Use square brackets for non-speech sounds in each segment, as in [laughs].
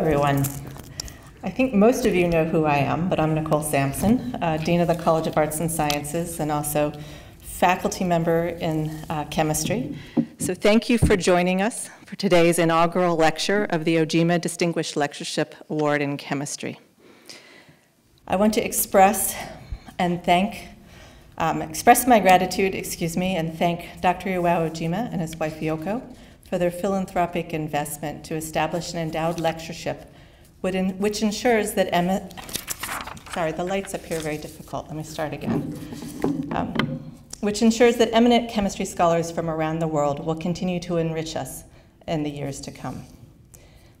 everyone. I think most of you know who I am, but I'm Nicole Sampson, uh, Dean of the College of Arts and Sciences, and also faculty member in uh, chemistry. So thank you for joining us for today's inaugural lecture of the Ojima Distinguished Lectureship Award in Chemistry. I want to express and thank, um, express my gratitude, excuse me, and thank Dr. Iwao Ojima and his wife Yoko for their philanthropic investment to establish an endowed lectureship which ensures that Emma, sorry, the lights up here are very difficult. Let me start again. Um, which ensures that eminent chemistry scholars from around the world will continue to enrich us in the years to come.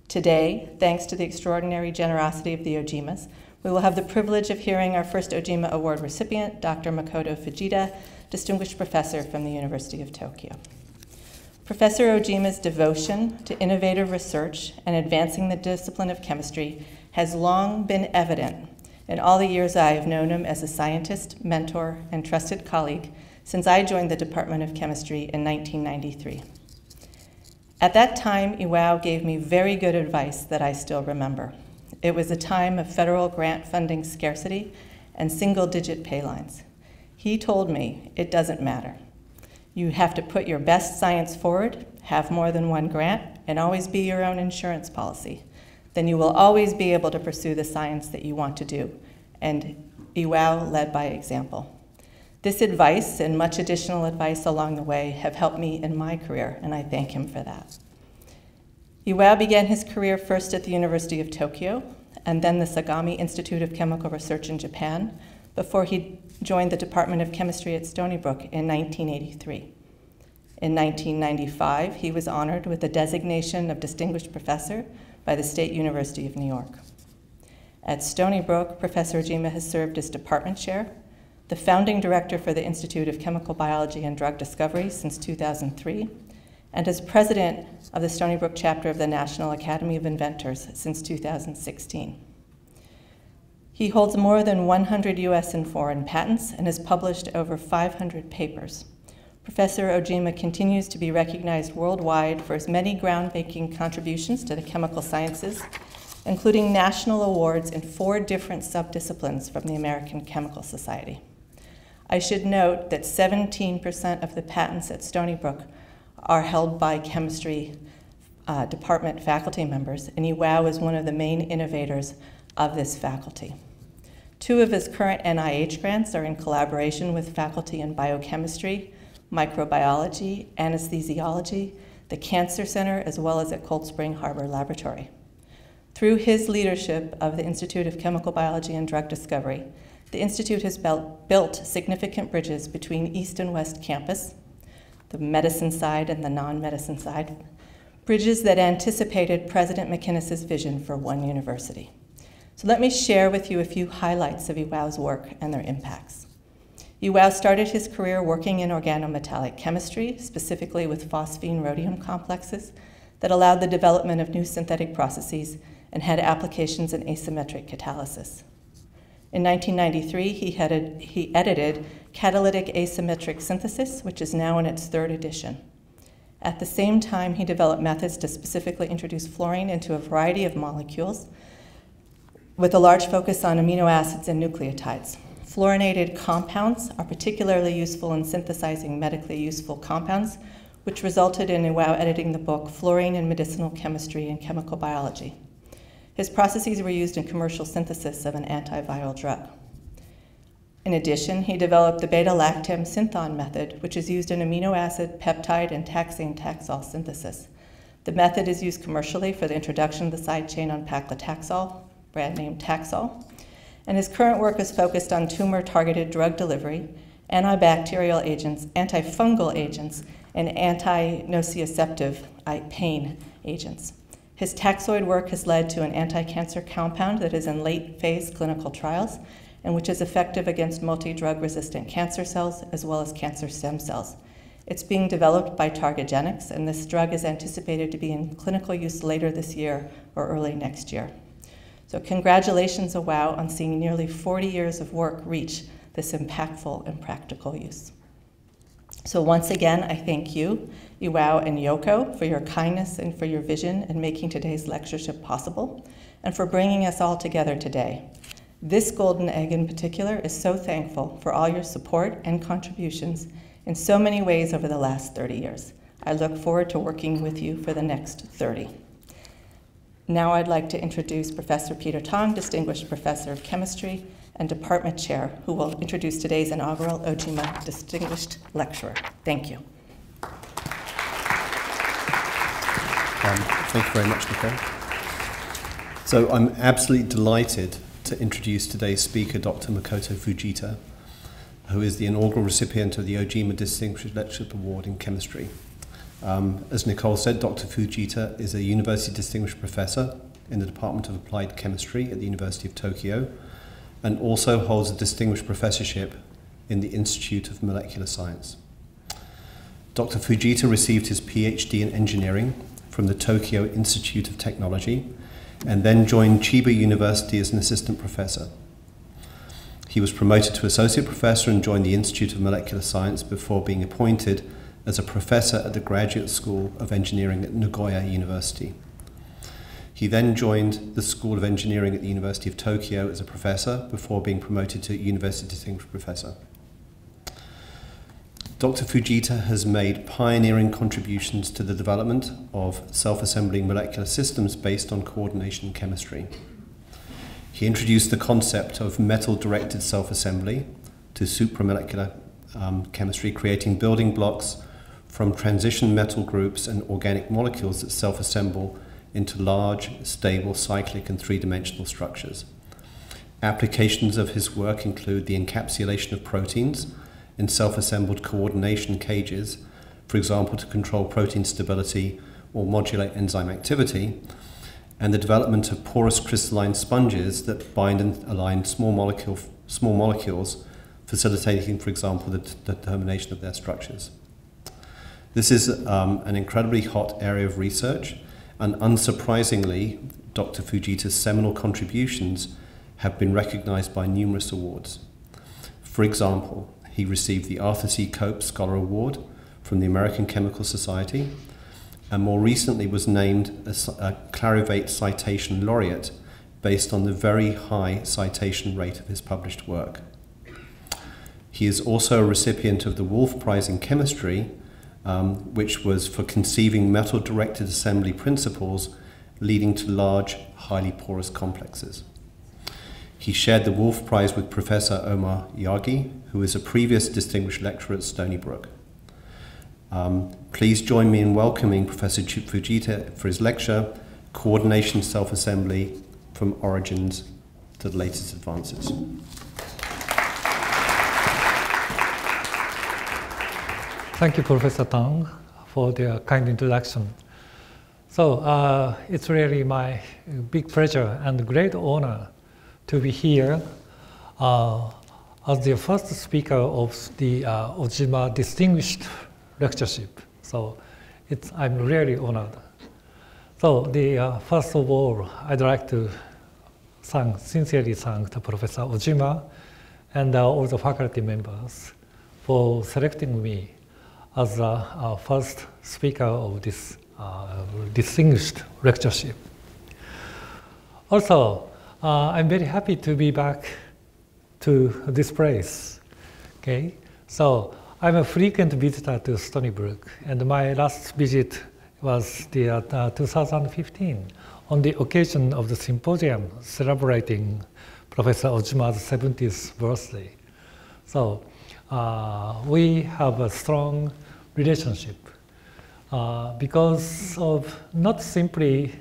Today, thanks to the extraordinary generosity of the Ojimas, we will have the privilege of hearing our first Ojima Award recipient, Dr. Makoto Fujita, Distinguished Professor from the University of Tokyo. Professor Ojima's devotion to innovative research and advancing the discipline of chemistry has long been evident in all the years I have known him as a scientist, mentor, and trusted colleague since I joined the Department of Chemistry in 1993. At that time, Iwao gave me very good advice that I still remember. It was a time of federal grant funding scarcity and single digit pay lines. He told me it doesn't matter. You have to put your best science forward, have more than one grant, and always be your own insurance policy. Then you will always be able to pursue the science that you want to do. And Iwao led by example. This advice and much additional advice along the way have helped me in my career, and I thank him for that. Iwao began his career first at the University of Tokyo and then the Sagami Institute of Chemical Research in Japan before he joined the Department of Chemistry at Stony Brook in 1983. In 1995, he was honored with the designation of Distinguished Professor by the State University of New York. At Stony Brook, Professor Ojima has served as department chair, the founding director for the Institute of Chemical Biology and Drug Discovery since 2003, and as president of the Stony Brook chapter of the National Academy of Inventors since 2016. He holds more than 100 US and foreign patents and has published over 500 papers. Professor Ojima continues to be recognized worldwide for his many groundbreaking contributions to the chemical sciences, including national awards in four different subdisciplines from the American Chemical Society. I should note that 17% of the patents at Stony Brook are held by chemistry uh, department faculty members, and Iwao is one of the main innovators of this faculty. Two of his current NIH grants are in collaboration with faculty in biochemistry, microbiology, anesthesiology, the Cancer Center, as well as at Cold Spring Harbor Laboratory. Through his leadership of the Institute of Chemical Biology and Drug Discovery, the Institute has built significant bridges between East and West Campus, the medicine side and the non medicine side, bridges that anticipated President McInnis's vision for one university. So let me share with you a few highlights of Iwao's work and their impacts. Iwao started his career working in organometallic chemistry, specifically with phosphine rhodium complexes, that allowed the development of new synthetic processes and had applications in asymmetric catalysis. In 1993, he, headed, he edited Catalytic Asymmetric Synthesis, which is now in its third edition. At the same time, he developed methods to specifically introduce fluorine into a variety of molecules with a large focus on amino acids and nucleotides. Fluorinated compounds are particularly useful in synthesizing medically useful compounds, which resulted in Iwao editing the book Fluorine in Medicinal Chemistry and Chemical Biology. His processes were used in commercial synthesis of an antiviral drug. In addition, he developed the beta-lactam synthon method, which is used in amino acid, peptide, and taxane taxol synthesis. The method is used commercially for the introduction of the side chain on paclitaxel, brand name Taxol, and his current work is focused on tumor targeted drug delivery, antibacterial agents, antifungal agents, and anti nociceptive pain agents. His taxoid work has led to an anti cancer compound that is in late phase clinical trials and which is effective against multi drug resistant cancer cells as well as cancer stem cells. It's being developed by Targagenix, and this drug is anticipated to be in clinical use later this year or early next year. So congratulations, Iwao, on seeing nearly 40 years of work reach this impactful and practical use. So once again, I thank you, Iwao and Yoko, for your kindness and for your vision in making today's lectureship possible, and for bringing us all together today. This Golden Egg in particular is so thankful for all your support and contributions in so many ways over the last 30 years. I look forward to working with you for the next 30. Now I'd like to introduce Professor Peter Tonge, Distinguished Professor of Chemistry and Department Chair, who will introduce today's inaugural Ojima Distinguished Lecturer. Thank you. Um, thank you very much, Nicole. So I'm absolutely delighted to introduce today's speaker, Dr. Makoto Fujita, who is the inaugural recipient of the Ojima Distinguished Lectureship Award in Chemistry. Um, as Nicole said, Dr. Fujita is a University Distinguished Professor in the Department of Applied Chemistry at the University of Tokyo and also holds a Distinguished Professorship in the Institute of Molecular Science. Dr. Fujita received his PhD in engineering from the Tokyo Institute of Technology and then joined Chiba University as an assistant professor. He was promoted to associate professor and joined the Institute of Molecular Science before being appointed as a professor at the Graduate School of Engineering at Nagoya University. He then joined the School of Engineering at the University of Tokyo as a professor before being promoted to University Distinguished Professor. Dr. Fujita has made pioneering contributions to the development of self-assembling molecular systems based on coordination chemistry. He introduced the concept of metal-directed self-assembly to supramolecular um, chemistry, creating building blocks from transition metal groups and organic molecules that self assemble into large, stable, cyclic, and three dimensional structures. Applications of his work include the encapsulation of proteins in self assembled coordination cages, for example, to control protein stability or modulate enzyme activity, and the development of porous crystalline sponges that bind and align small, molecule, small molecules, facilitating, for example, the determination of their structures. This is um, an incredibly hot area of research, and unsurprisingly, Dr. Fujita's seminal contributions have been recognized by numerous awards. For example, he received the Arthur C. Cope Scholar Award from the American Chemical Society, and more recently was named a, a Clarivate Citation Laureate based on the very high citation rate of his published work. He is also a recipient of the Wolf Prize in Chemistry um, which was for conceiving metal directed assembly principles leading to large, highly porous complexes. He shared the Wolf Prize with Professor Omar Yaghi, who is a previous distinguished lecturer at Stony Brook. Um, please join me in welcoming Professor Fujita for his lecture, Coordination Self-Assembly from Origins to the Latest Advances. Thank you, Professor Tang, for the kind introduction. So uh, it's really my big pleasure and great honor to be here uh, as the first speaker of the uh, Ojima Distinguished Lectureship. So it's, I'm really honored. So the, uh, first of all, I'd like to thank, sincerely thank the Professor Ojima and uh, all the faculty members for selecting me as the first speaker of this uh, distinguished lectureship. Also, uh, I'm very happy to be back to this place. Okay, so I'm a frequent visitor to Stony Brook, and my last visit was the uh, 2015 on the occasion of the symposium celebrating Professor Ojima's 70th birthday. So uh, we have a strong relationship uh, because of not simply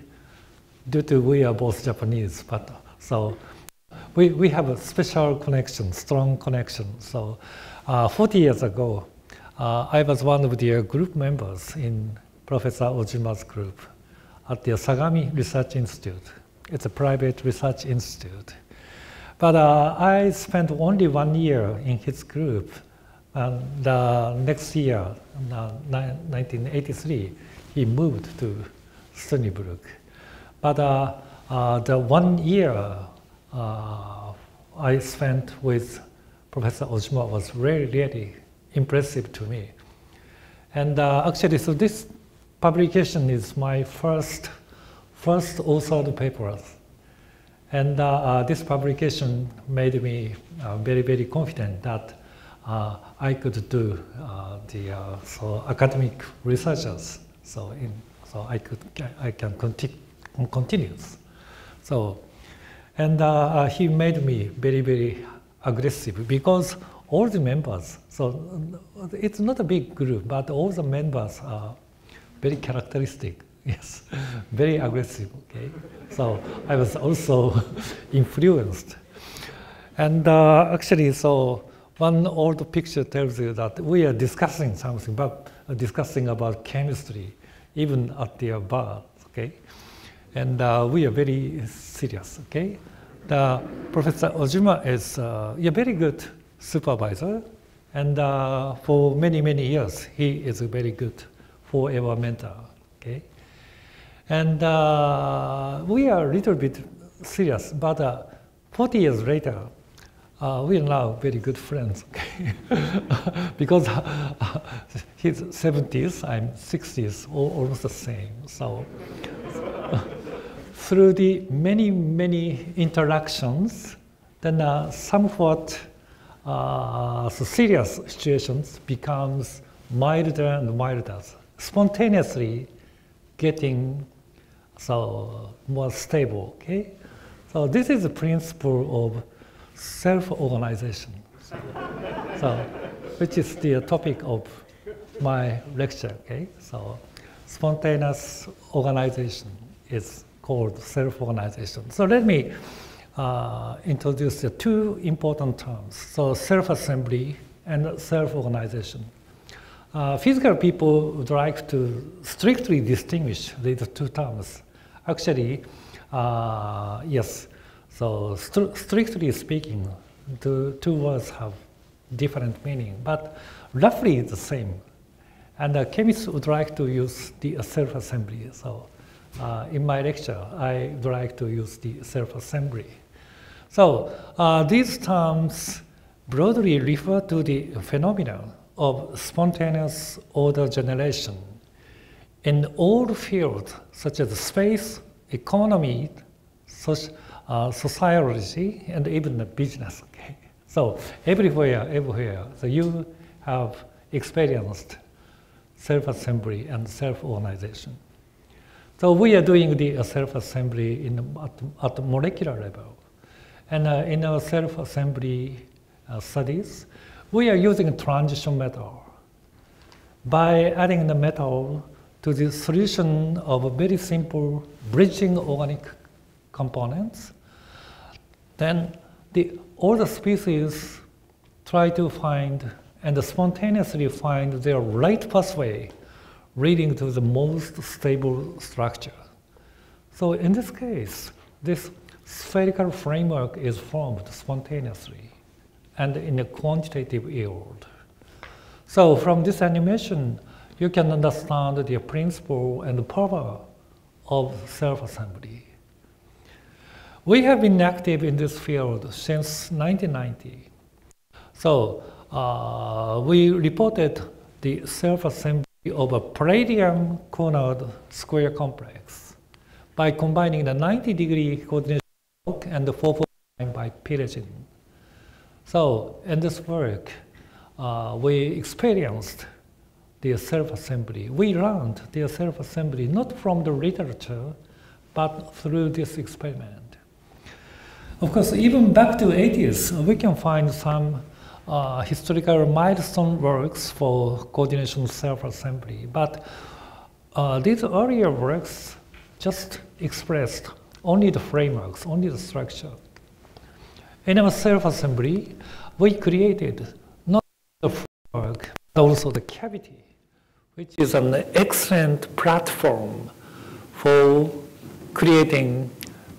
due to we are both Japanese, but so we, we have a special connection, strong connection. So uh, 40 years ago, uh, I was one of the group members in Professor Ojima's group at the Sagami Research Institute. It's a private research institute. But uh, I spent only one year in his group. And the next year, 1983, he moved to Stony Brook. But uh, uh, the one year uh, I spent with Professor Ojima was really, really impressive to me. And uh, actually, so this publication is my first, first authored papers. And uh, uh, this publication made me uh, very, very confident that I could do the so academic researchers. So, in, so I could, I can conti continue. So, and he made me very, very aggressive because all the members, so it's not a big group, but all the members are very characteristic. Yes, very aggressive. Okay, so I was also [laughs] influenced, and uh, actually, so one old picture tells you that we are discussing something, but uh, discussing about chemistry, even at the bar. Okay, and uh, we are very serious. Okay, the Professor Ojima is uh, a very good supervisor, and uh, for many many years he is a very good forever mentor. And uh, we are a little bit serious, but uh, 40 years later, uh, we are now very good friends. Okay? [laughs] because uh, [laughs] he's 70s, I'm 60s, all, almost the same. So [laughs] through the many, many interactions, then uh, somewhat uh, serious situations becomes milder and milder, spontaneously getting so more stable. Okay, so this is the principle of self-organization. so, which is the topic of my lecture. Okay, so spontaneous organization is called self-organization. So let me uh, introduce the two important terms. So self-assembly and self-organization. Uh, physical people would like to strictly distinguish these two terms. Actually, uh, yes, so strictly speaking, the two words have different meaning, but roughly the same. And the chemists would like to use the self-assembly. So uh, in my lecture, I would like to use the self-assembly. So uh, these terms broadly refer to the phenomenon of spontaneous order generation in all fields such as space, economy, such, uh, sociology, and even the business. Okay? So everywhere, everywhere, so you have experienced self-assembly and self-organization. So we are doing the self-assembly in, at, at molecular level. And uh, in our self-assembly uh, studies, we are using transition metal. By adding the metal to the solution of a very simple bridging organic components, then the, all the species try to find and spontaneously find their right pathway leading to the most stable structure. So in this case, this spherical framework is formed spontaneously and in a quantitative yield. So from this animation, you can understand the principle and the power of self-assembly. We have been active in this field since 1990. So uh, we reported the self-assembly of a palladium cornered square complex by combining the 90 degree coordination block and the 449 by pyrazine. So in this work, uh, we experienced the self-assembly. We learned the self-assembly not from the literature, but through this experiment. Of course, even back to 80s, we can find some uh, historical milestone works for coordination self-assembly, but uh, these earlier works just expressed only the frameworks, only the structure. In our self-assembly, we created not the framework, but also the cavity, which is an excellent platform for creating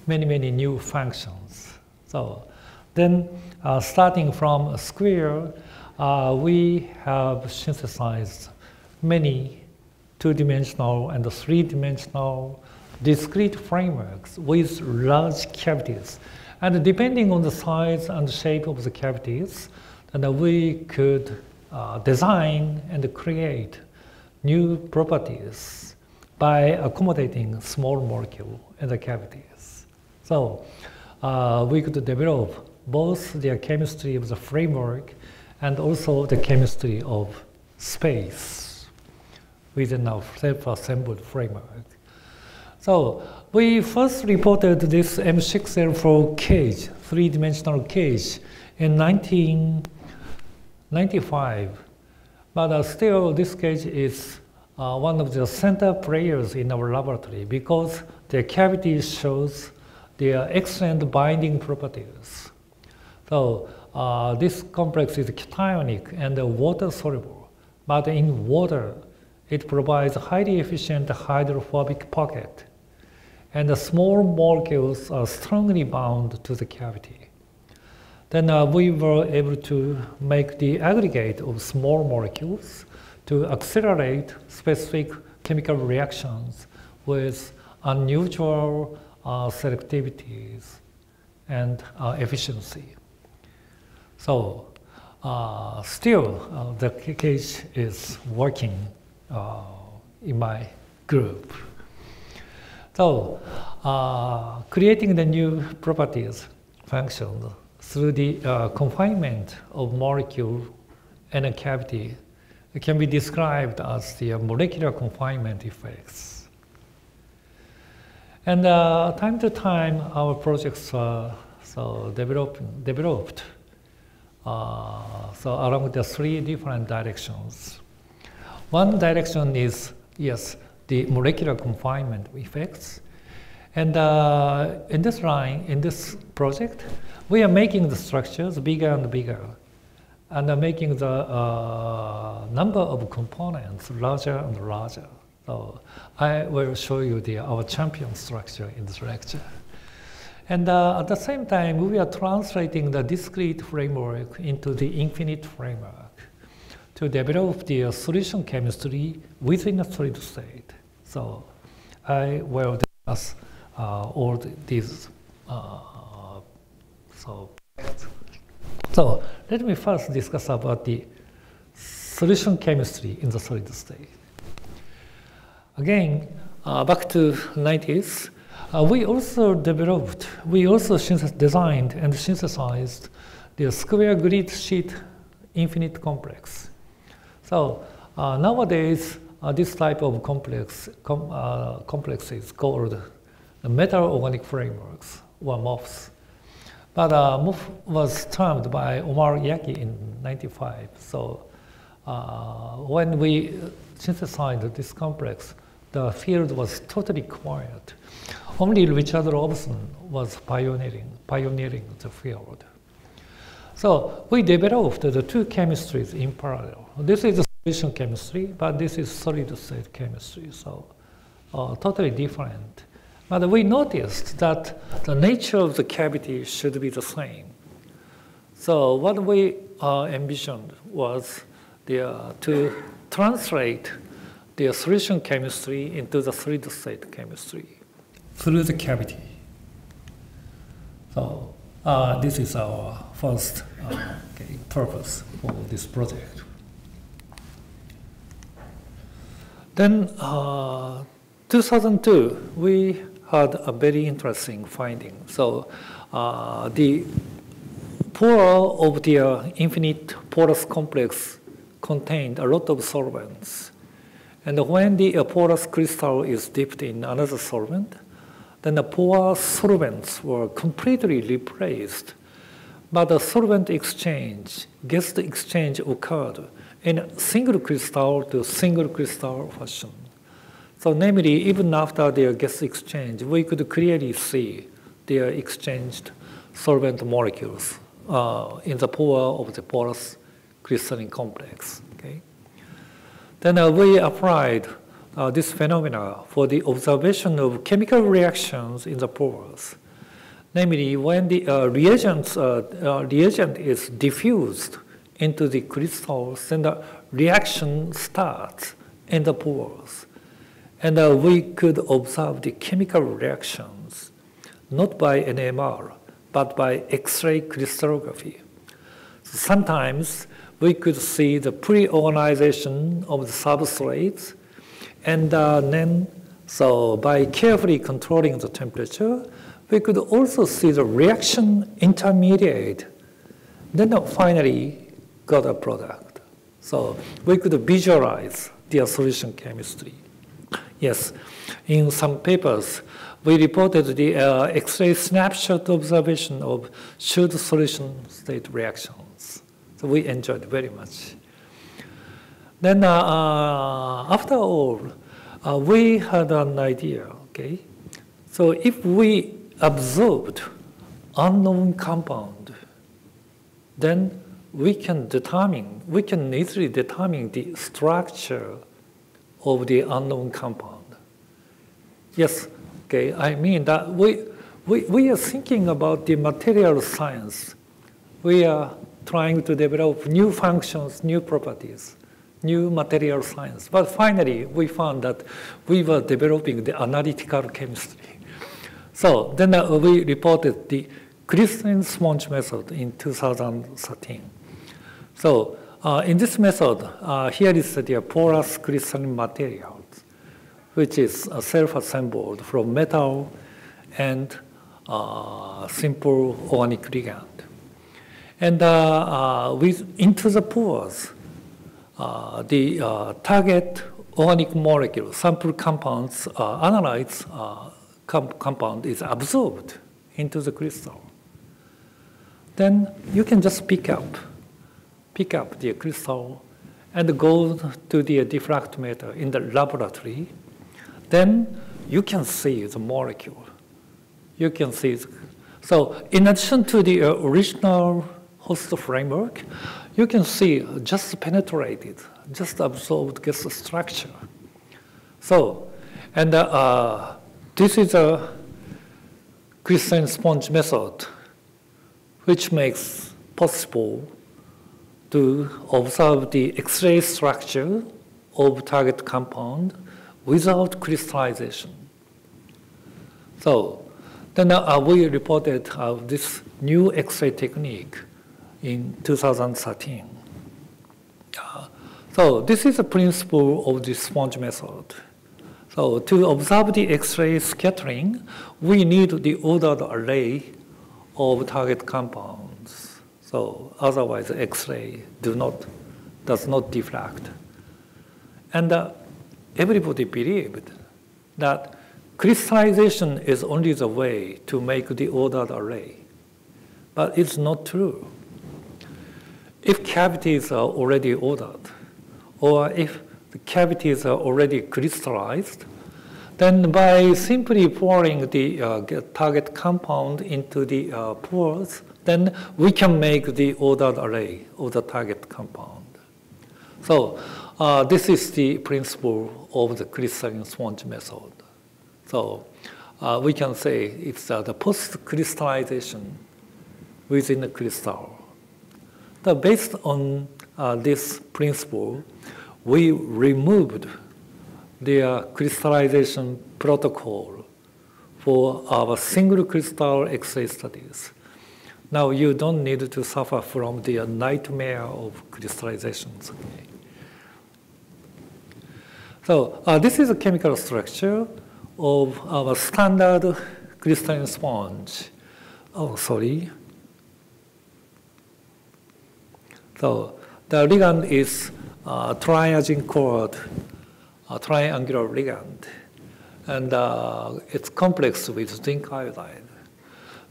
many, many new functions. So then uh, starting from a square, uh, we have synthesized many two-dimensional and three-dimensional discrete frameworks with large cavities. And depending on the size and shape of the cavities, then we could uh, design and create new properties by accommodating small molecule in the cavities. So uh, we could develop both the chemistry of the framework and also the chemistry of space within our self-assembled framework. So we first reported this M6L4 cage, three-dimensional cage, in 1995. But uh, still, this cage is uh, one of the center players in our laboratory because the cavity shows their excellent binding properties. So uh, this complex is cationic and water soluble, but in water, it provides a highly efficient hydrophobic pocket, and the small molecules are strongly bound to the cavity. Then uh, we were able to make the aggregate of small molecules to accelerate specific chemical reactions with unusual uh, selectivities and uh, efficiency. So uh, still, uh, the case is working uh, in my group. So creating the new properties functions through the uh, confinement of molecule in a cavity it can be described as the molecular confinement effects. And uh, time to time, our projects are so develop, developed uh, so along the three different directions. One direction is, yes, the molecular confinement effects. And uh, in this line, in this project, we are making the structures bigger and bigger and are making the uh, number of components larger and larger. So I will show you the, our champion structure in this lecture. And uh, at the same time, we are translating the discrete framework into the infinite framework to develop the solution chemistry within a solid state. So I will discuss uh, all these. So, so let me first discuss about the solution chemistry in the solid state. Again, uh, back to 90s, uh, we also developed, we also designed and synthesized the square grid sheet infinite complex. So uh, nowadays, uh, this type of complex com, uh, called the metal organic frameworks or MOFs. But uh, MOF was termed by Omar Yaghi in 95. So uh, when we synthesized this complex, the field was totally quiet. Only Richard Robson was pioneering, pioneering the field. So we developed the two chemistries in parallel. This is solution chemistry, but this is solid state chemistry, so uh, totally different. But we noticed that the nature of the cavity should be the same. So what we uh, envisioned was the, uh, to translate the solution chemistry into the solid state chemistry through the cavity. So uh, this is our first uh, okay, purpose for this project. Then uh, 2002, we had a very interesting finding. So uh, the pore of the uh, infinite porous complex contained a lot of solvents. And when the porous crystal is dipped in another solvent, then the pore solvents were completely replaced. But the solvent exchange, gas exchange occurred in single crystal to single crystal fashion. So namely, even after their gas exchange, we could clearly see their exchanged solvent molecules uh, in the pore of the porous crystalline complex. Okay? Then uh, we applied uh, this phenomena for the observation of chemical reactions in the pores. Namely, when the uh, reagent, uh, uh, reagent is diffused into the crystals, then the reaction starts in the pores. And uh, we could observe the chemical reactions not by NMR, but by X-ray crystallography. Sometimes we could see the pre-organization of the substrates, and uh, then so by carefully controlling the temperature, we could also see the reaction intermediate. Then finally got a product. So we could visualize the solution chemistry. Yes, in some papers, we reported the uh, X-ray snapshot observation of shoot solution state reactions. So we enjoyed very much. Then uh, uh, after all, uh, we had an idea, okay? So if we observed unknown compound, then we can determine, we can easily determine the structure of the unknown compound. Yes, okay, I mean that we, we, we are thinking about the material science. We are trying to develop new functions, new properties, new material science. But finally, we found that we were developing the analytical chemistry. So then uh, we reported the crystalline sponge method in 2013. So uh, in this method, uh, here is the porous crystalline materials, which is uh, self-assembled from metal and uh, simple organic ligand. And uh, with, into the pores, the target organic molecule, sample compounds, analyzed compound is absorbed into the crystal, then you can just pick up, pick up the crystal and go to the diffractometer in the laboratory. Then you can see the molecule. You can see. The, so in addition to the uh, original host framework, you can see just penetrated, just absorbed gas structure. So, and uh, this is a crystalline sponge method, which makes possible to observe the X-ray structure of target compound without crystallization. So then uh, we reported uh, this new X-ray technique in 2013. Uh, so this is the principle of the sponge method. So to observe the X-ray scattering, we need the ordered array of target compounds. So otherwise, X-ray do not does not diffract. And uh, everybody believed that crystallization is only the way to make the ordered array. But it's not true. If cavities are already ordered, or if the cavities are already crystallized, then by simply pouring the uh, target compound into the uh, pores, then we can make the ordered array of the target compound. So uh, this is the principle of the crystalline sponge method. So uh, we can say it's uh, the post-crystallization within the crystal. So based on uh, this principle, we removed their crystallization protocol for our single crystal X-ray studies. Now you don't need to suffer from the nightmare of crystallizations. Okay. So uh, this is a chemical structure of our standard crystalline sponge. Oh, sorry. So the ligand is uh, triazincoate, a triangular ligand, and uh, it's complex with zinc iodide.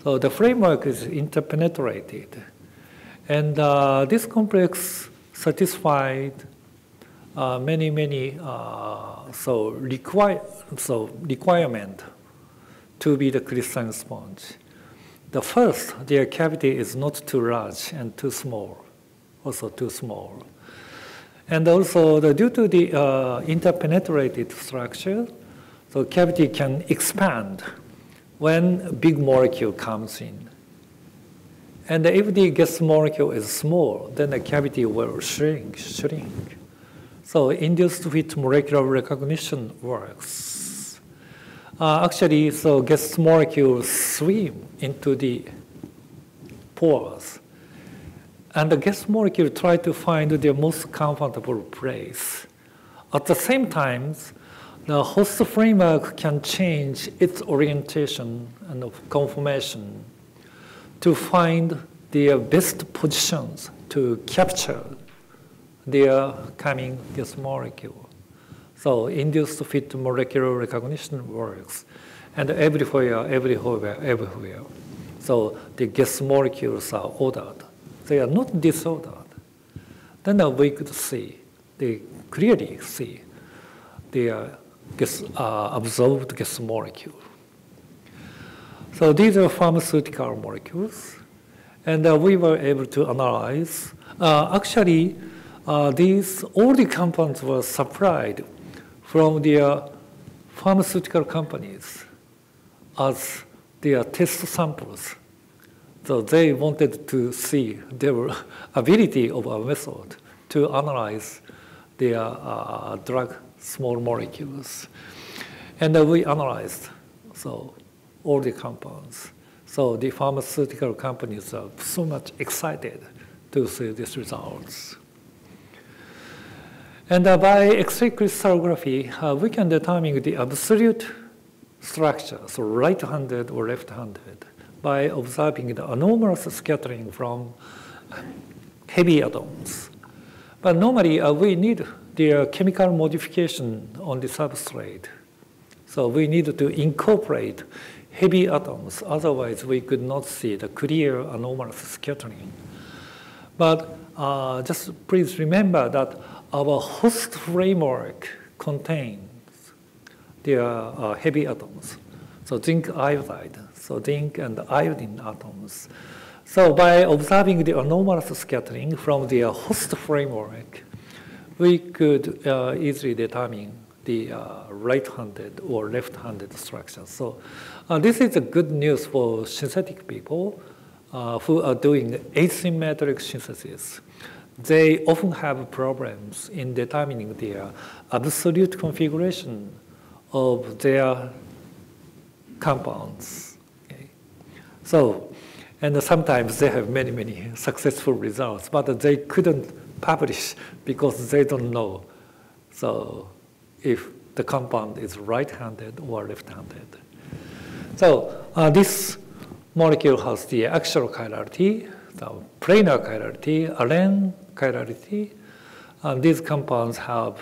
So the framework is interpenetrated, and uh, this complex satisfied uh, many many uh, so require so requirement to be the crystalline sponge. The first, their cavity is not too large and too small, also too small. And also, the, due to the uh, interpenetrated structure, the cavity can expand when a big molecule comes in. And if the gas molecule is small, then the cavity will shrink, shrink. So induced fit molecular recognition works. Uh, actually, so gas molecules swim into the pores and the gas molecule try to find the most comfortable place. At the same time, the host framework can change its orientation and conformation to find the best positions to capture the coming gas molecule. So induced fit molecular recognition works, and everywhere, everywhere, everywhere. So the guest molecules are ordered. They are not disordered. Then uh, we could see, they clearly see the gas, uh, absorbed gas molecule. So these are pharmaceutical molecules, and uh, we were able to analyze. Uh, actually, uh, these all the compounds were supplied from the uh, pharmaceutical companies as their test samples. So they wanted to see their [laughs] ability of our method to analyze their uh, drug small molecules. And uh, we analyzed so all the compounds. So the pharmaceutical companies are so much excited to see these results. And uh, by X-ray crystallography, uh, we can determine the absolute structure, so right-handed or left-handed, by observing the anomalous scattering from heavy atoms. But normally, uh, we need the chemical modification on the substrate. So we need to incorporate heavy atoms, otherwise we could not see the clear anomalous scattering. But uh, just please remember that our host framework contains the uh, heavy atoms, so zinc iodide, so zinc and iodine atoms. So by observing the anomalous scattering from the host framework, we could uh, easily determine the uh, right-handed or left-handed structure. So uh, this is a good news for synthetic people uh, who are doing asymmetric synthesis. They often have problems in determining the absolute configuration of their compounds. Okay. So, and sometimes they have many, many successful results, but they couldn't publish because they don't know. So if the compound is right-handed or left-handed. So uh, this molecule has the axial chirality, the planar chirality, arene chirality, and these compounds have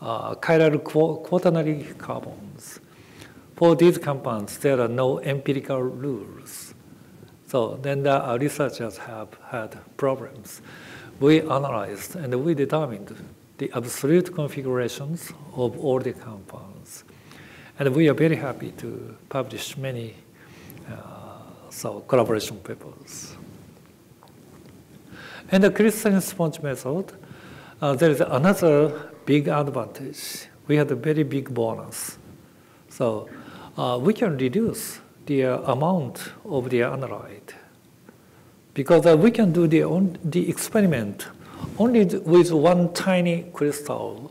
uh, chiral quaternary carbons. For these compounds, there are no empirical rules. So then the researchers have had problems we analyzed and we determined the absolute configurations of all the compounds. And we are very happy to publish many uh, so collaboration papers. And the crystalline sponge method, uh, there is another big advantage. We had a very big bonus. So uh, we can reduce the amount of the analyte because uh, we can do the, on, the experiment only with one tiny crystal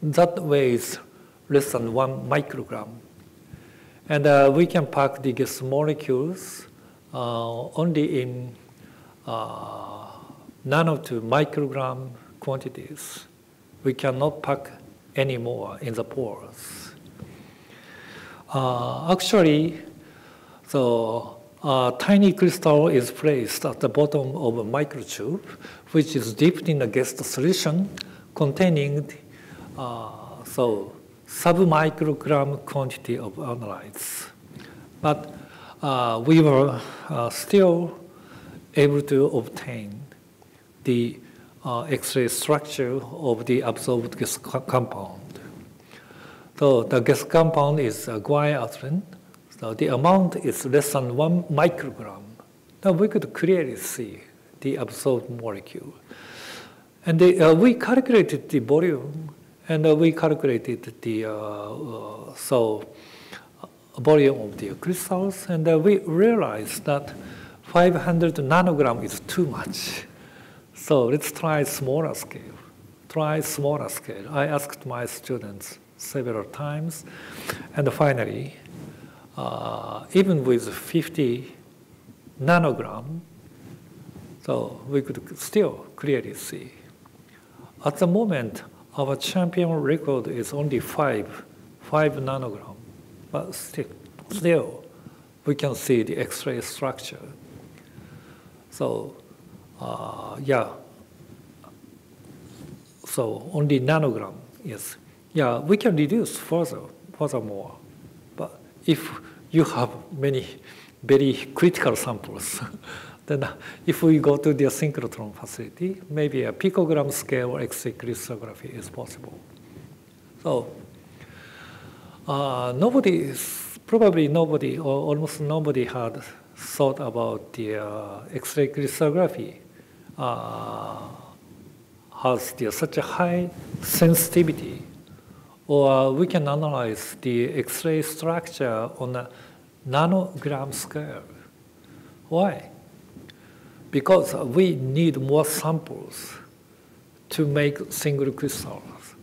that weighs less than one microgram. And uh, we can pack the gas molecules uh, only in uh, nano to microgram quantities. We cannot pack any more in the pores. Uh, actually, so a tiny crystal is placed at the bottom of a microtube, which is dipped in a gas solution containing uh, so sub-microgram quantity of analytes. But uh, we were uh, still able to obtain the uh, X-ray structure of the absorbed gas compound. So the gas compound is uh, the amount is less than one microgram. Now we could clearly see the absorbed molecule. And the, uh, we calculated the volume and uh, we calculated the uh, uh so uh, volume of the crystals and uh, we realized that 500 nanogram is too much. So let's try smaller scale. Try smaller scale. I asked my students several times and finally uh, even with 50 nanogram, So we could still clearly see. At the moment, our champion record is only five, five nanogram, but still, still we can see the X-ray structure. So, uh, yeah. So only nanogram, yes. Yeah, we can reduce further, furthermore. If you have many very critical samples, [laughs] then if we go to the synchrotron facility, maybe a picogram scale or X-ray crystallography is possible. So uh, nobody, probably nobody, or almost nobody had thought about the uh, X-ray crystallography uh, has the, such a high sensitivity, or we can analyze the X-ray structure on a nanogram scale. Why? Because we need more samples to make single crystals.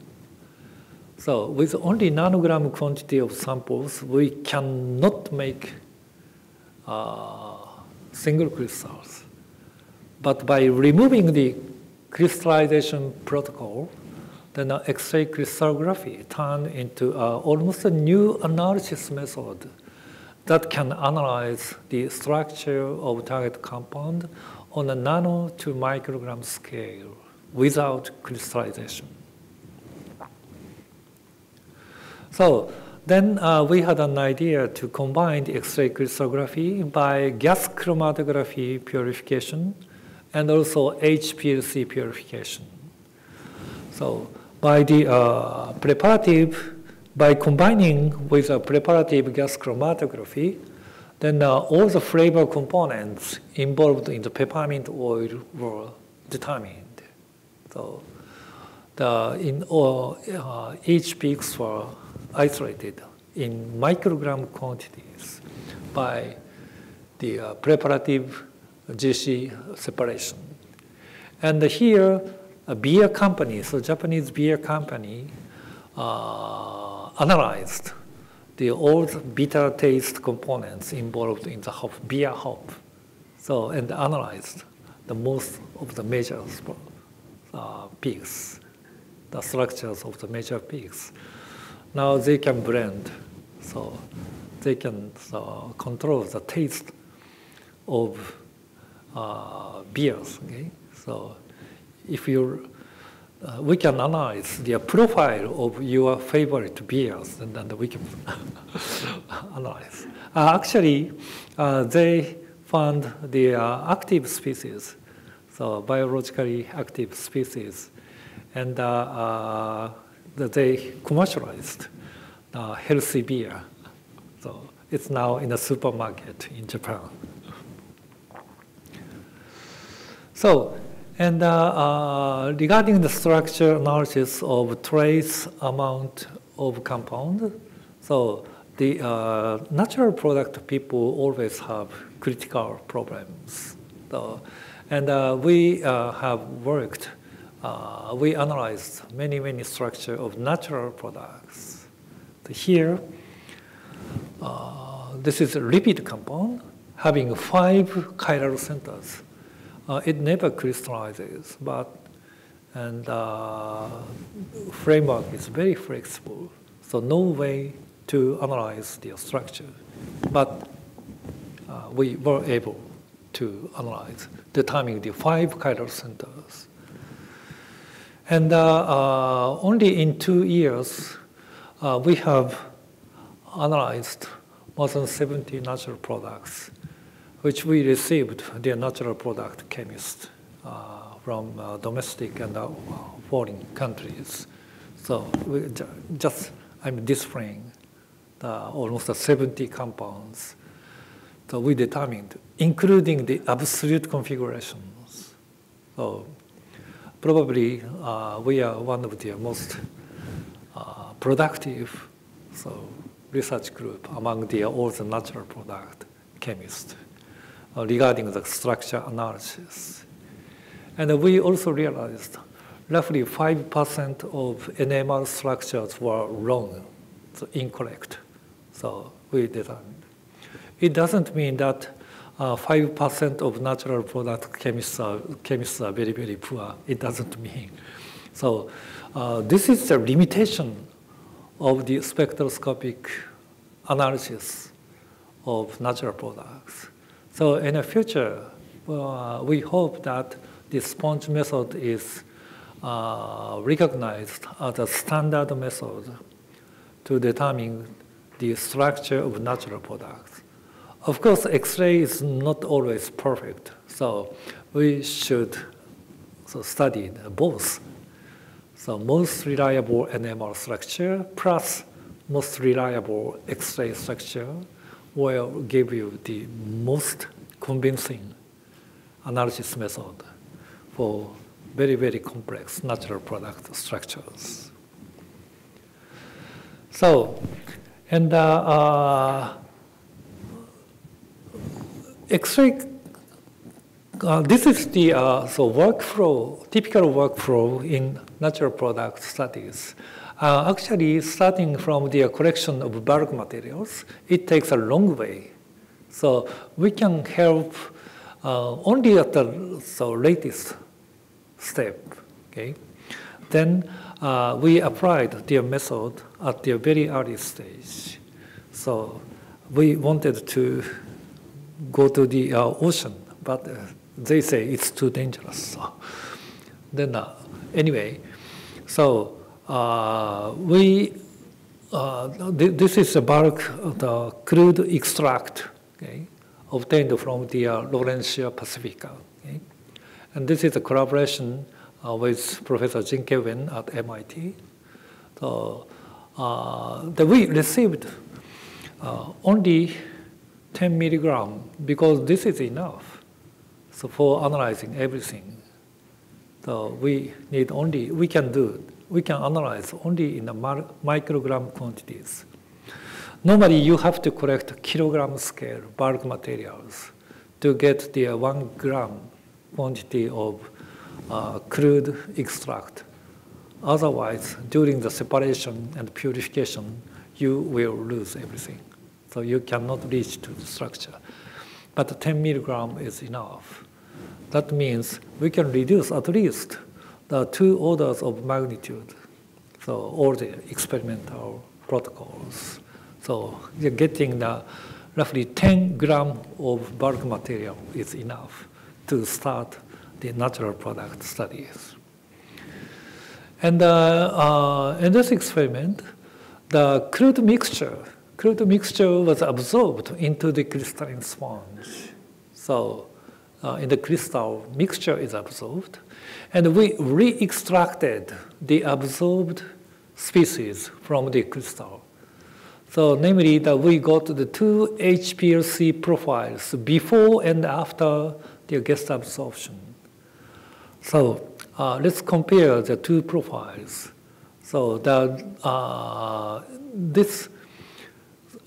So with only nanogram quantity of samples, we cannot make uh, single crystals. But by removing the crystallization protocol, then X-ray crystallography turned into almost a new analysis method that can analyze the structure of target compound on a nano to microgram scale without crystallization. So then uh, we had an idea to combine the X-ray crystallography by gas chromatography purification and also HPLC purification. So by the uh, preparative, by combining with a preparative gas chromatography, then uh, all the flavor components involved in the peppermint oil were determined. So the, in all, uh, each peaks were isolated in microgram quantities by the uh, preparative GC separation. And here, a beer company, so Japanese beer company, uh, analyzed the old bitter taste components involved in the hop, beer hop. So, and analyzed the most of the major uh, peaks, the structures of the major peaks. Now they can blend, so they can control the taste of uh, beers. Okay? So if you uh, we can analyze the profile of your favorite beers, and then we can [laughs] analyze. Uh, actually, uh, they found the uh, active species, so biologically active species, and uh, that they commercialized uh, healthy beer. So it's now in a supermarket in Japan. So, and uh, uh, regarding the structure analysis of trace amount of compound, so the uh, natural product people always have critical problems. So, and we have worked uh, we analyzed many, many structure of natural products. So here, uh, this is a lipid compound having five chiral centers. Uh, it never crystallizes, but and uh, framework is very flexible, so no way to analyze the structure. But uh, we were able to analyze, determining the five chiral centers. And uh, uh, only in two years, uh, we have analyzed more than 70 natural products, which we received their natural product chemists from domestic and foreign countries. So we just I'm displaying the, almost 70 compounds. So we determined, including the absolute configurations. So probably uh, we are one of the most uh, productive so research group among the all the natural product chemists uh, regarding the structure analysis. And we also realized roughly 5% of NMR structures were wrong, so incorrect. So we determined. It doesn't mean that uh, 5% of natural product chemists are, chemists are very, very poor. It doesn't mean. So uh, this is the limitation of the spectroscopic analysis of natural products. So in the future, uh, we hope that the sponge method is uh, recognized as a standard method to determine the structure of natural products. Of course, X-ray is not always perfect, so we should so study both. So most reliable NMR structure plus most reliable X-ray structure will give you the most convincing analysis method for very, very complex natural product structures. So, and uh, uh, X-ray, uh, this is the uh, so workflow, typical workflow in natural product studies. Uh, actually, starting from the collection of bulk materials, it takes a long way. So we can help uh, only at the so latest step. Okay, then uh, we applied the method at the very early stage. So we wanted to go to the uh, ocean, but uh, they say it's too dangerous. So [laughs] then, uh, anyway, so we uh, th this is a bulk the crude extract okay, obtained from the uh, Laurencia pacifica. Okay? And this is a collaboration with Professor Jing-Ke Weng at MIT. So that we received only 10 milligram because this is enough. So for analyzing everything, so we need only, we can do, we can analyze only in the microgram quantities. Normally you have to collect kilogram scale bulk materials to get the one gram quantity of uh, crude extract. Otherwise, during the separation and purification, you will lose everything. So you cannot reach to the structure. But 10 milligram is enough. That means we can reduce at least the two orders of magnitude. So all the experimental protocols. So you're getting the roughly 10 gram of bulk material is enough to start the natural product studies. And uh, uh, in this experiment, the crude mixture crude mixture was absorbed into the crystalline sponge. So uh, in the crystal, mixture is absorbed, and we re-extracted the absorbed species from the crystal. So namely that we got the two HPLC profiles before and after the gas absorption. So uh, let's compare the two profiles. So the, uh, this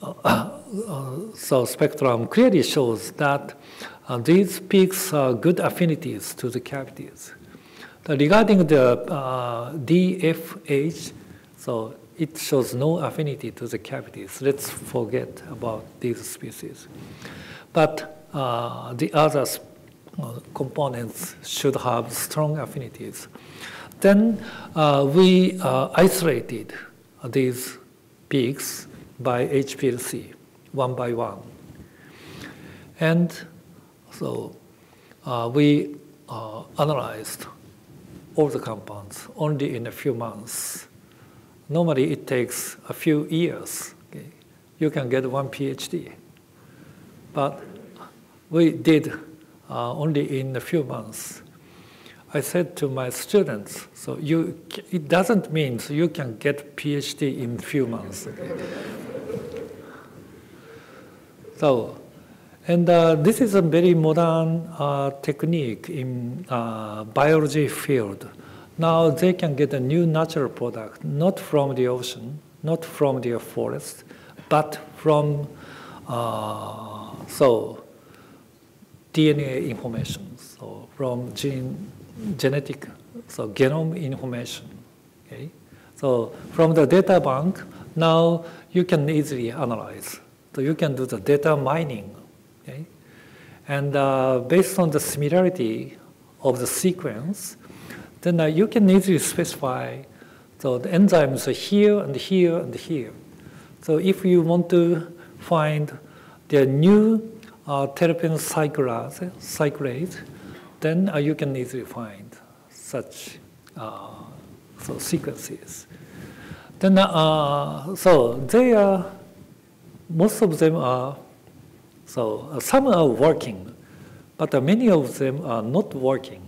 [coughs] so spectrum clearly shows that uh, these peaks are good affinities to the cavities. Regarding the uh, DFH, so it shows no affinity to the cavities. Let's forget about these species. But uh, the other uh, components should have strong affinities. Then uh, we uh, isolated these peaks by HPLC, one by one. And so uh, we analyzed all the compounds only in a few months. Normally it takes a few years. Okay? You can get one PhD. But we did uh, only in a few months. I said to my students, so you, it doesn't mean so you can get PhD in few months. Okay? so, and uh, this is a very modern uh, technique in uh, biology field. Now they can get a new natural product, not from the ocean, not from the forest, but from uh, so DNA information, so from gene genetic, so genome information. Okay? So from the data bank, now you can easily analyze. So you can do the data mining. And uh, based on the similarity of the sequence, then uh, you can easily specify so the enzymes are here and here and here. So if you want to find the new uh, terpene cyclase, cyclase then uh, you can easily find such uh, so sequences. Then, uh, so they are, most of them are, so uh, some are working, but many of them are not working,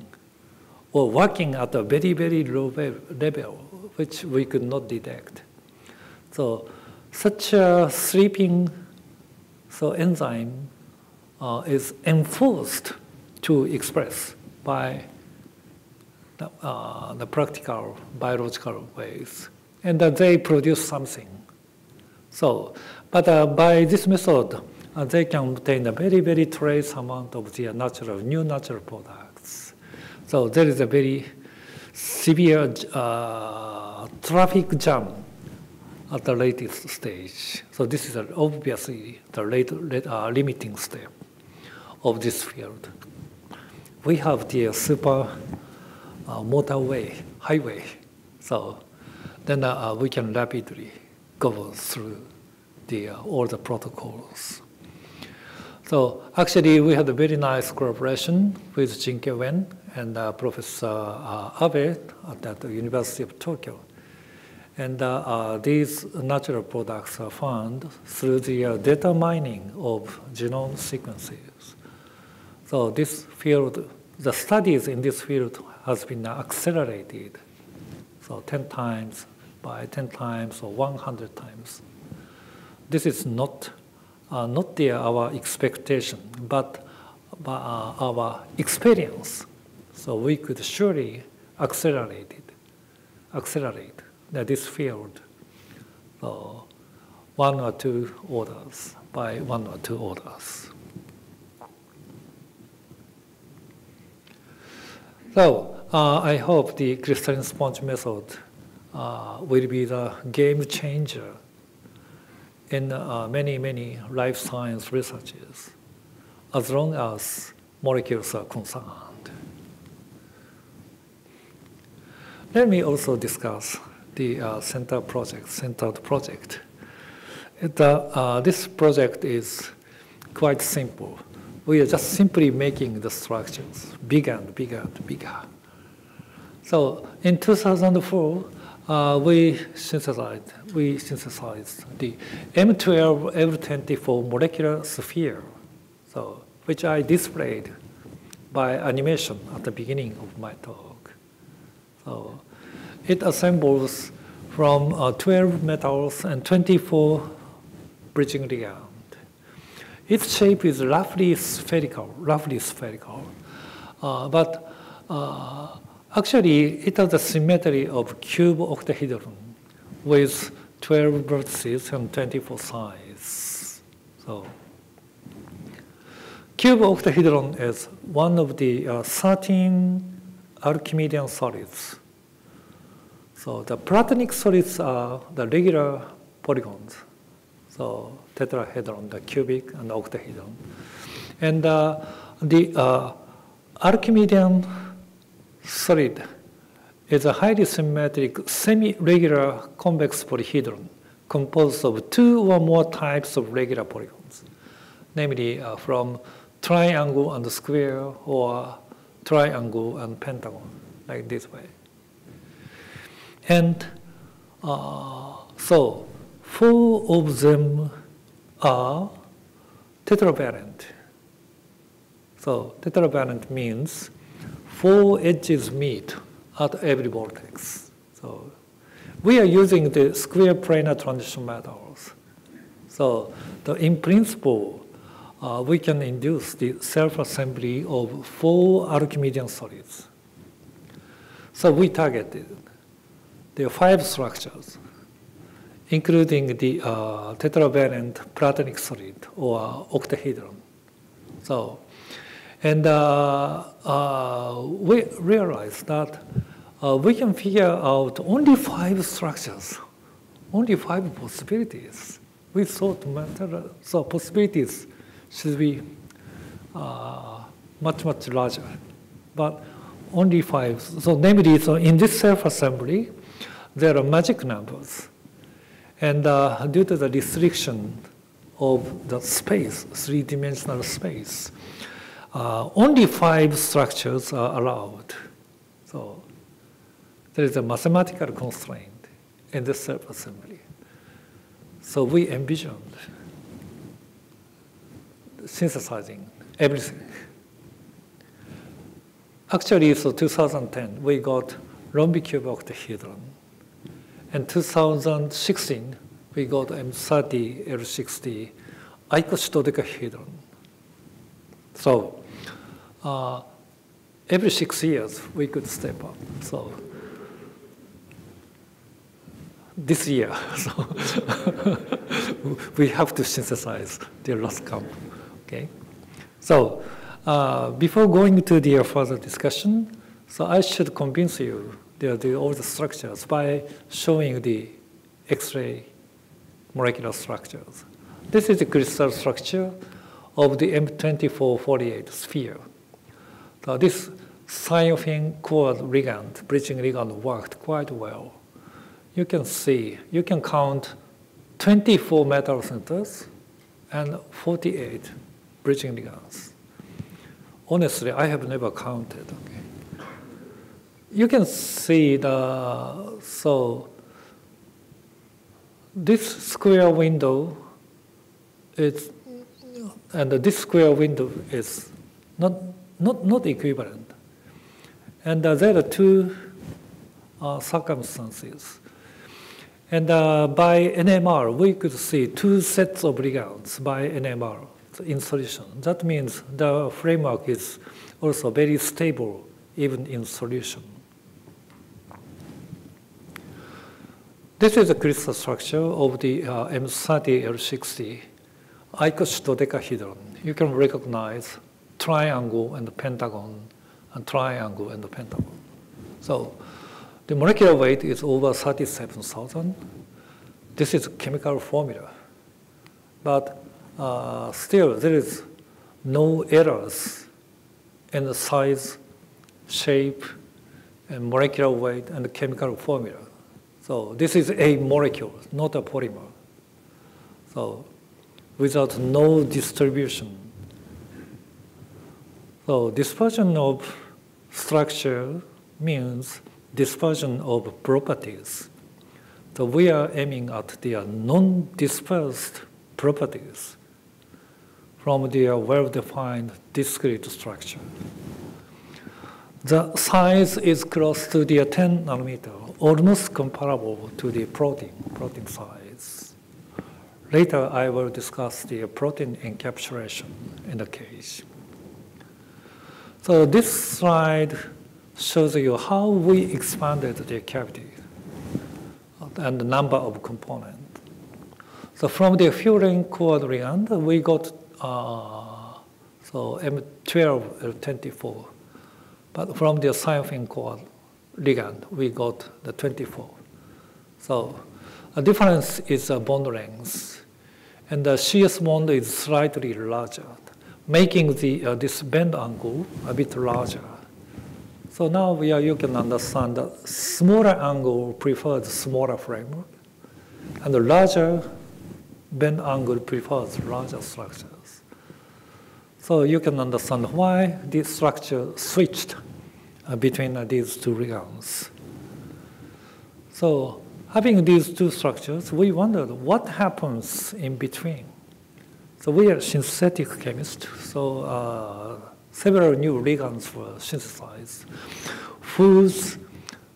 or working at a very, very low level, which we could not detect. So such a sleeping so enzyme uh, is enforced to express by the, uh, the practical biological ways, and that they produce something. So, but uh, by this method, uh, they can obtain a very, very trace amount of the natural, new natural products. So there is a very severe uh, traffic jam at the latest stage. So this is obviously the late, uh, limiting step of this field. We have the super uh, motorway, highway, so then uh, we can rapidly go through the, uh, all the protocols. So actually, we had a very nice collaboration with Jing-Ke Weng and uh, Professor uh, Abe at the University of Tokyo. And uh, uh, these natural products are found through the uh, data mining of genome sequences. So this field, the studies in this field has been accelerated. So 10 times by 10 times or 100 times. This is not, uh, not the, our expectation, but, uh, our experience. So we could surely accelerate it, accelerate this field uh, one or two orders by one or two orders. So uh, I hope the crystalline sponge method uh, will be the game changer in uh, many, many life science researches, as long as molecules are concerned. Let me also discuss the uh, center project, centered project. It, uh, uh, this project is quite simple. We are just simply making the structures bigger and bigger and bigger. So in 2004, uh, we synthesized we synthesized the M12 L24 molecular sphere, so which I displayed by animation at the beginning of my talk. So it assembles from uh, 12 metals and 24 bridging ligand. Its shape is roughly spherical, roughly spherical, uh, but uh, actually it has the symmetry of cuboctahedron with 12 vertices and 24 sides. So cuboctahedron is one of the uh, 13 Archimedean solids so the platonic solids are the regular polygons. So tetrahedron, the cubic and octahedron. And uh, the uh, Archimedean solid is a highly symmetric semi-regular convex polyhedron composed of two or more types of regular polygons, namely uh, from triangle and square or triangle and pentagon, like this way. And uh, so four of them are tetravalent. So tetravalent means four edges meet at every vortex. So we are using the square planar transition metals. So the, in principle, uh, we can induce the self-assembly of four Archimedean solids. So we targeted the five structures, including the uh, tetravalent platonic solid or octahedron. So, and uh, uh, we realized that uh, we can figure out only five structures, only five possibilities. We thought matter, so possibilities should be much, much larger. But only five. So namely, so in this self-assembly, there are magic numbers. And uh, due to the restriction of the space, three-dimensional space, uh, only five structures are allowed. So there is a mathematical constraint in this self-assembly. So we envisioned synthesizing everything. Actually, so 2010, we got Rhombicuboctahedron. And 2016, we got M30 L60 icosidodecahedron. So uh, every six years, we could step up. So this year, [laughs] so [laughs] we have to synthesize the last count. Okay, so uh, before going to the further discussion, so I should convince you the, the, all the structures by showing the X-ray molecular structures. This is the crystal structure of the M2448 sphere. So this thiophene quad ligand, bridging ligand worked quite well. You can see, you can count 24 metal centers and 48 bridging ligands. Honestly, I have never counted. Okay. You can see the so this square window is and this square window is not not not equivalent. And uh, there are two uh, circumstances. And uh, by NMR, we could see two sets of ligands by NMR in solution. That means the framework is also very stable even in solution. This is the crystal structure of the uh, M30L60 icosidodecahedron. You can recognize triangle and the pentagon, and triangle and the pentagon. So the molecular weight is over 37,000. This is chemical formula. But uh, still there is no errors in the size, shape, and molecular weight and chemical formula. So this is a molecule, not a polymer. So without no distribution. So dispersion of structure means dispersion of properties. So we are aiming at the non-dispersed properties from their well-defined discrete structure. The size is close to the 10 nanometer, almost comparable to the protein, protein size. Later, I will discuss the protein encapsulation in the case. So this slide shows you how we expanded the cavity and the number of components. So from the furan quadrant, we got uh, so M12 L24. But from the quad ligand, we got the 24. So the difference is the bond length. And the CS bond is slightly larger, making the, uh, this bend angle a bit larger. So now we are, you can understand that smaller angle prefers smaller framework, and the larger bend angle prefers larger structures. So you can understand why this structure switched uh, between uh, these two realms. So having these two structures, we wondered what happens in between. So we are synthetic chemists, so uh, several new ligands were synthesized whose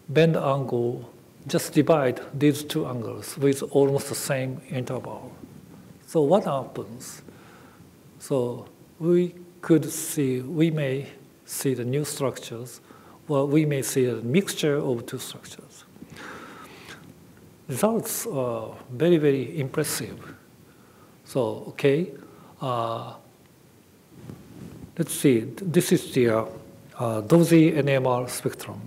bend angle just divide these two angles with almost the same interval. So what happens? So we could see, we may see the new structures, or we may see a mixture of two structures. Results are very, very impressive. So, okay, uh, let's see, this is the uh, uh, DOSY NMR spectrum.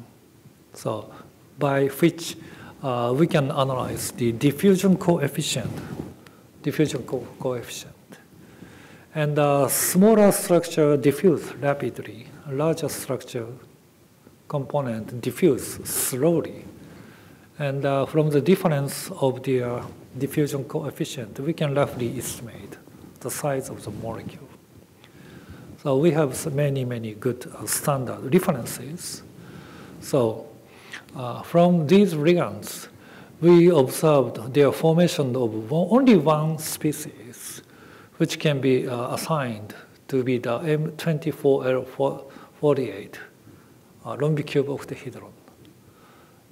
So, by which uh, we can analyze the diffusion coefficient, diffusion co coefficient. And the smaller structure diffuse rapidly, larger structure component diffuse slowly. And uh, from the difference of the uh, diffusion coefficient, we can roughly estimate the size of the molecule. So we have many, many good uh, standard references. So uh, from these ligands, we observed their formation of one, only one species, which can be uh, assigned to be the M24L48 uh, rhombicuboctahedron.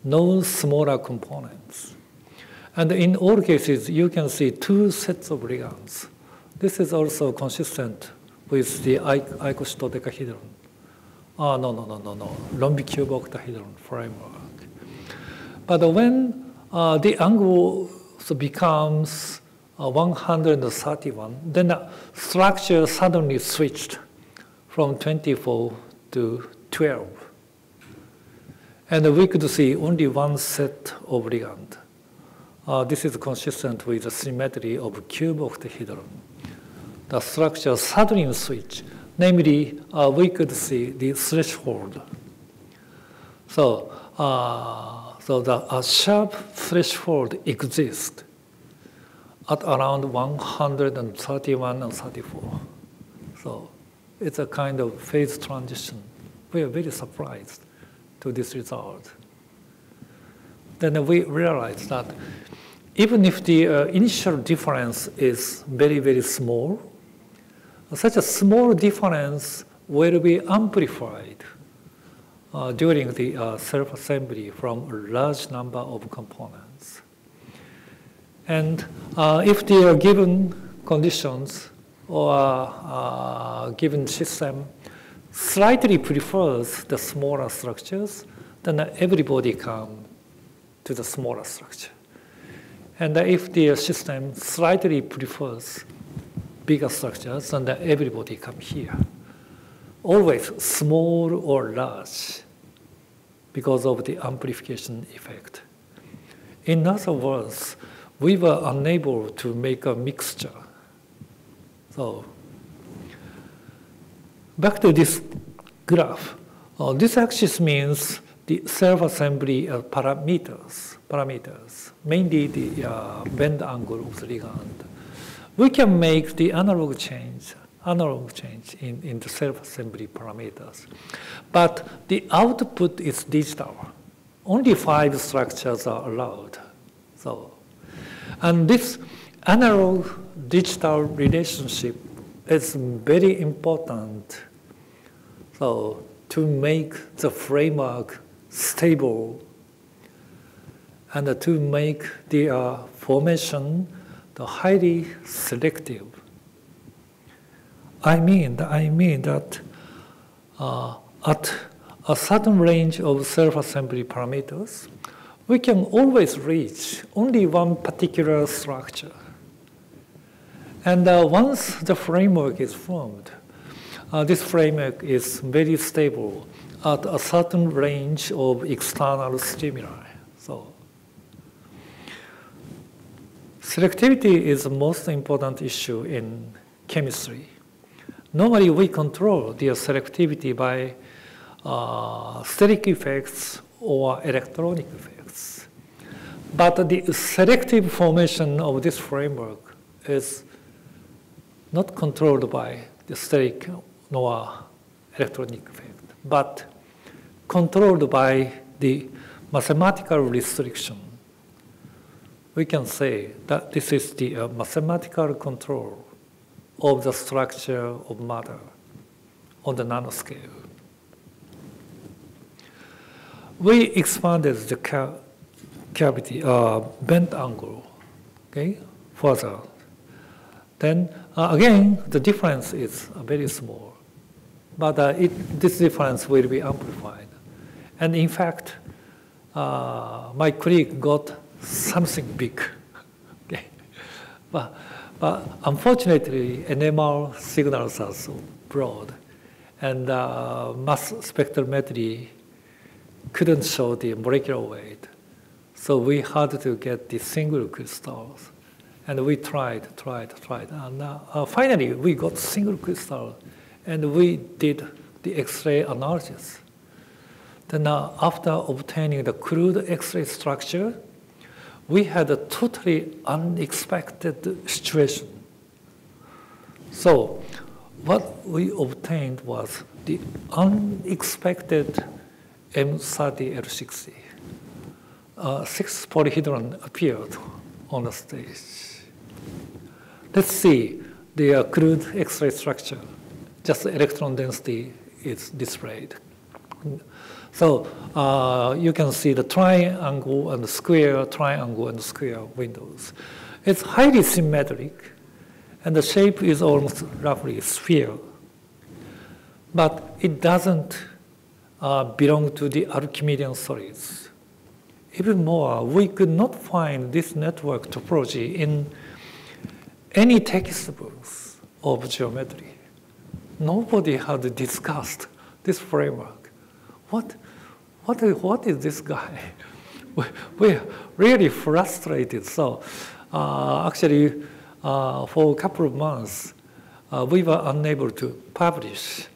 No smaller components. And in all cases, you can see two sets of ligands. This is also consistent with the icosahedron. Ah, no, no, no, no, no, rhombicuboctahedron framework. But when uh, the angle becomes uh, 131, then the structure suddenly switched from 24 to 12. And we could see only one set of ligand. Uh, this is consistent with the symmetry of cuboctahedron. The structure suddenly switch, namely, uh, we could see the threshold. So, uh, so the a sharp threshold exists at around 131 and 34. So it's a kind of phase transition. We are very surprised to this result. Then we realized that even if the uh, initial difference is very, very small, such a small difference will be amplified uh, during the uh, self-assembly from a large number of components. And uh, if the given conditions or uh, given system slightly prefers the smaller structures, then everybody come to the smaller structure. And if the system slightly prefers bigger structures, then everybody come here always small or large because of the amplification effect. In other words, we were unable to make a mixture. So, back to this graph. Uh, this axis means the self-assembly uh, parameters, parameters, mainly the uh, bend angle of the ligand. We can make the analog change analog change in, in the self-assembly parameters. But the output is digital. Only five structures are allowed. So, and this analog digital relationship is very important. So to make the framework stable. And to make the uh, formation the highly selective. I mean, I mean that uh, at a certain range of self-assembly parameters, we can always reach only one particular structure. And uh, once the framework is formed, uh, this framework is very stable at a certain range of external stimuli. So selectivity is the most important issue in chemistry. Normally, we control their selectivity by uh, steric effects or electronic effects. But the selective formation of this framework is not controlled by the steric nor electronic effect, but controlled by the mathematical restriction. We can say that this is the uh, mathematical control of the structure of matter on the nanoscale. We expanded the ca cavity, uh, angle, okay, further. Then uh, again, the difference is very small, but uh, it, this difference will be amplified. And in fact, uh, my colleague got something big. [laughs] okay. but, but unfortunately, NMR signals are so broad, and uh, mass spectrometry couldn't show the molecular weight. So we had to get the single crystals. And we tried, tried, tried. And uh, finally, we got single crystal, and we did the X-ray analysis. Then uh, after obtaining the crude X-ray structure, we had a totally unexpected situation. So what we obtained was the unexpected M30L60. Uh, six polyhedron appeared on the stage. Let's see the uh, crude X-ray structure. Just the electron density is displayed. So uh, you can see the triangle and the square, triangle and square windows. It's highly symmetric, and the shape is almost roughly a sphere. But it doesn't uh, belong to the Archimedean solids. Even more, we could not find this network topology in any textbooks of geometry. Nobody had discussed this framework. What, what, what is this guy? [laughs] We're really frustrated. So uh, actually, uh, for a couple of months, uh, we were unable to publish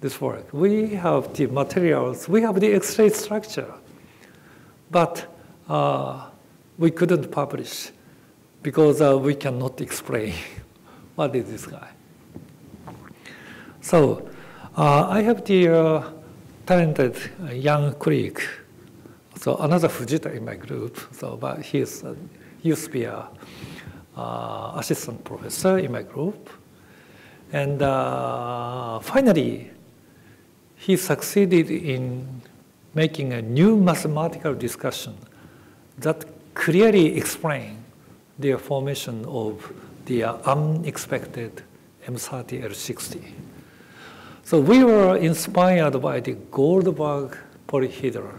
this work. We have the materials, we have the X-ray structure, but uh, we couldn't publish because uh, we cannot explain [laughs] what is this guy. So uh, I have the talented young colleague, so another Fujita in my group. So, but he's uh, used to be a uh, assistant professor in my group, and uh, finally, he succeeded in making a new mathematical discussion that clearly explained the formation of the unexpected M30L60. So we were inspired by the Goldberg polyhedra.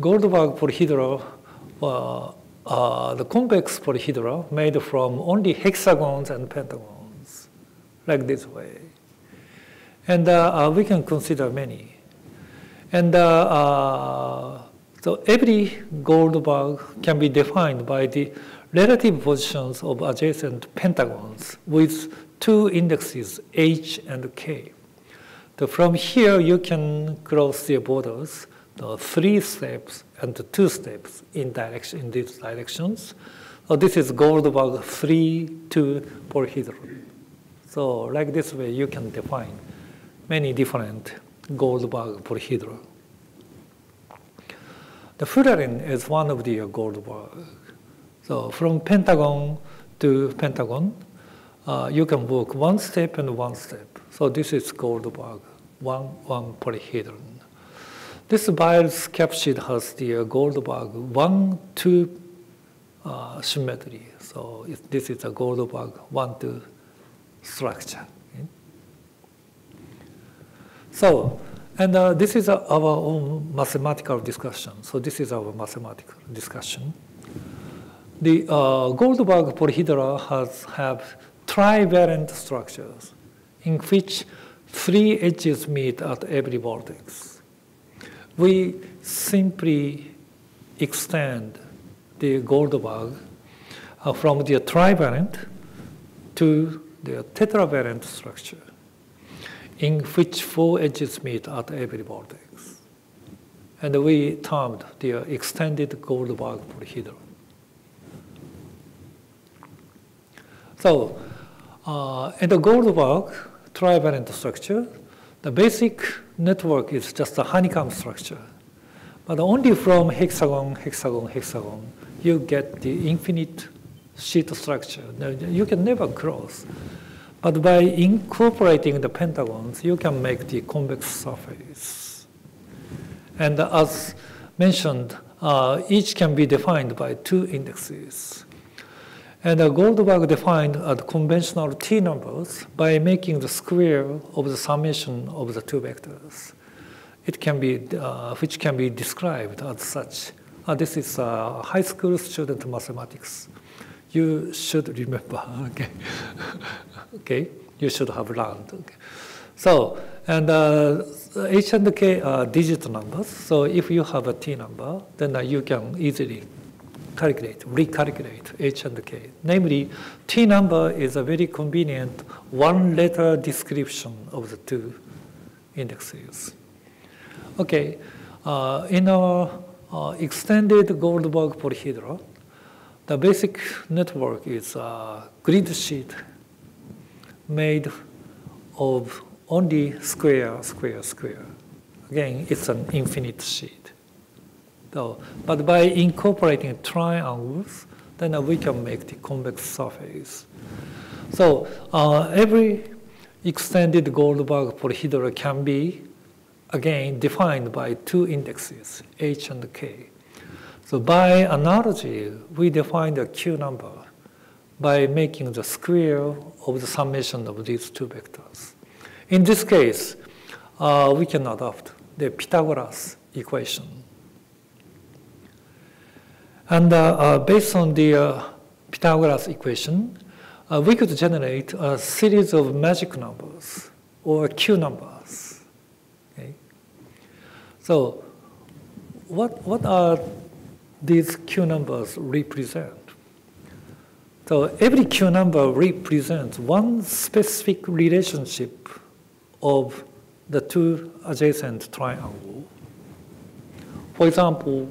Goldberg polyhedra uh, uh, the convex polyhedra made from only hexagons and pentagons, like this way. And uh, uh, we can consider many. And uh, uh, so every Goldberg can be defined by the relative positions of adjacent pentagons with two indexes, h and k. So from here, you can cross the borders, the three steps and two steps in direction in these directions. So this is Goldberg 3, 2 polyhedron. So like this way, you can define many different Goldberg polyhedra. The Fullerene is one of the Goldberg. So from pentagon to pentagon, uh, you can work one step and one step. So this is Goldberg, one, one polyhedron. This virus capsid has the Goldberg 1 2 uh, symmetry. So it, this is a Goldberg 1 2 structure. So, and uh, this is our own mathematical discussion. So this is our mathematical discussion. The uh, Goldberg polyhedra has have trivalent structures in which three edges meet at every vertex. We simply extend the Goldberg uh, from the trivalent to the tetravalent structure in which four edges meet at every vertex. And we termed the extended Goldberg polyhedron. So uh, in the Goldberg trivalent structure, the basic network is just a honeycomb structure. But only from hexagon, hexagon, hexagon, you get the infinite sheet structure. You can never cross. But by incorporating the pentagons, you can make the convex surface. And as mentioned, uh, each can be defined by two indexes. And uh, Goldberg defined uh, the conventional T numbers by making the square of the summation of the two vectors. It can be, uh, which can be described as such. Uh, this is uh, high school student mathematics. You should remember, [laughs] okay? okay, you should have learned. Okay. So, and uh, H and K are digit numbers. So if you have a T number, then you can easily calculate, recalculate H and K. Namely, T number is a very convenient one letter description of the two indexes. Okay, uh, in our uh, extended Goldberg polyhedra, the basic network is a grid sheet made of only square, square, square. Again, it's an infinite sheet. So, but by incorporating triangles, then we can make the convex surface. So uh, every extended Goldberg polyhedra can be, again, defined by two indexes, h and k. So by analogy, we define the q number by making the square of the summation of these two vectors. In this case, uh, we can adopt the Pythagoras equation. And uh, uh, based on the uh, Pythagoras equation, we could generate a series of magic numbers or Q numbers. Okay? So what, what are these Q numbers represent? So every Q number represents one specific relationship of the two adjacent triangle. For example,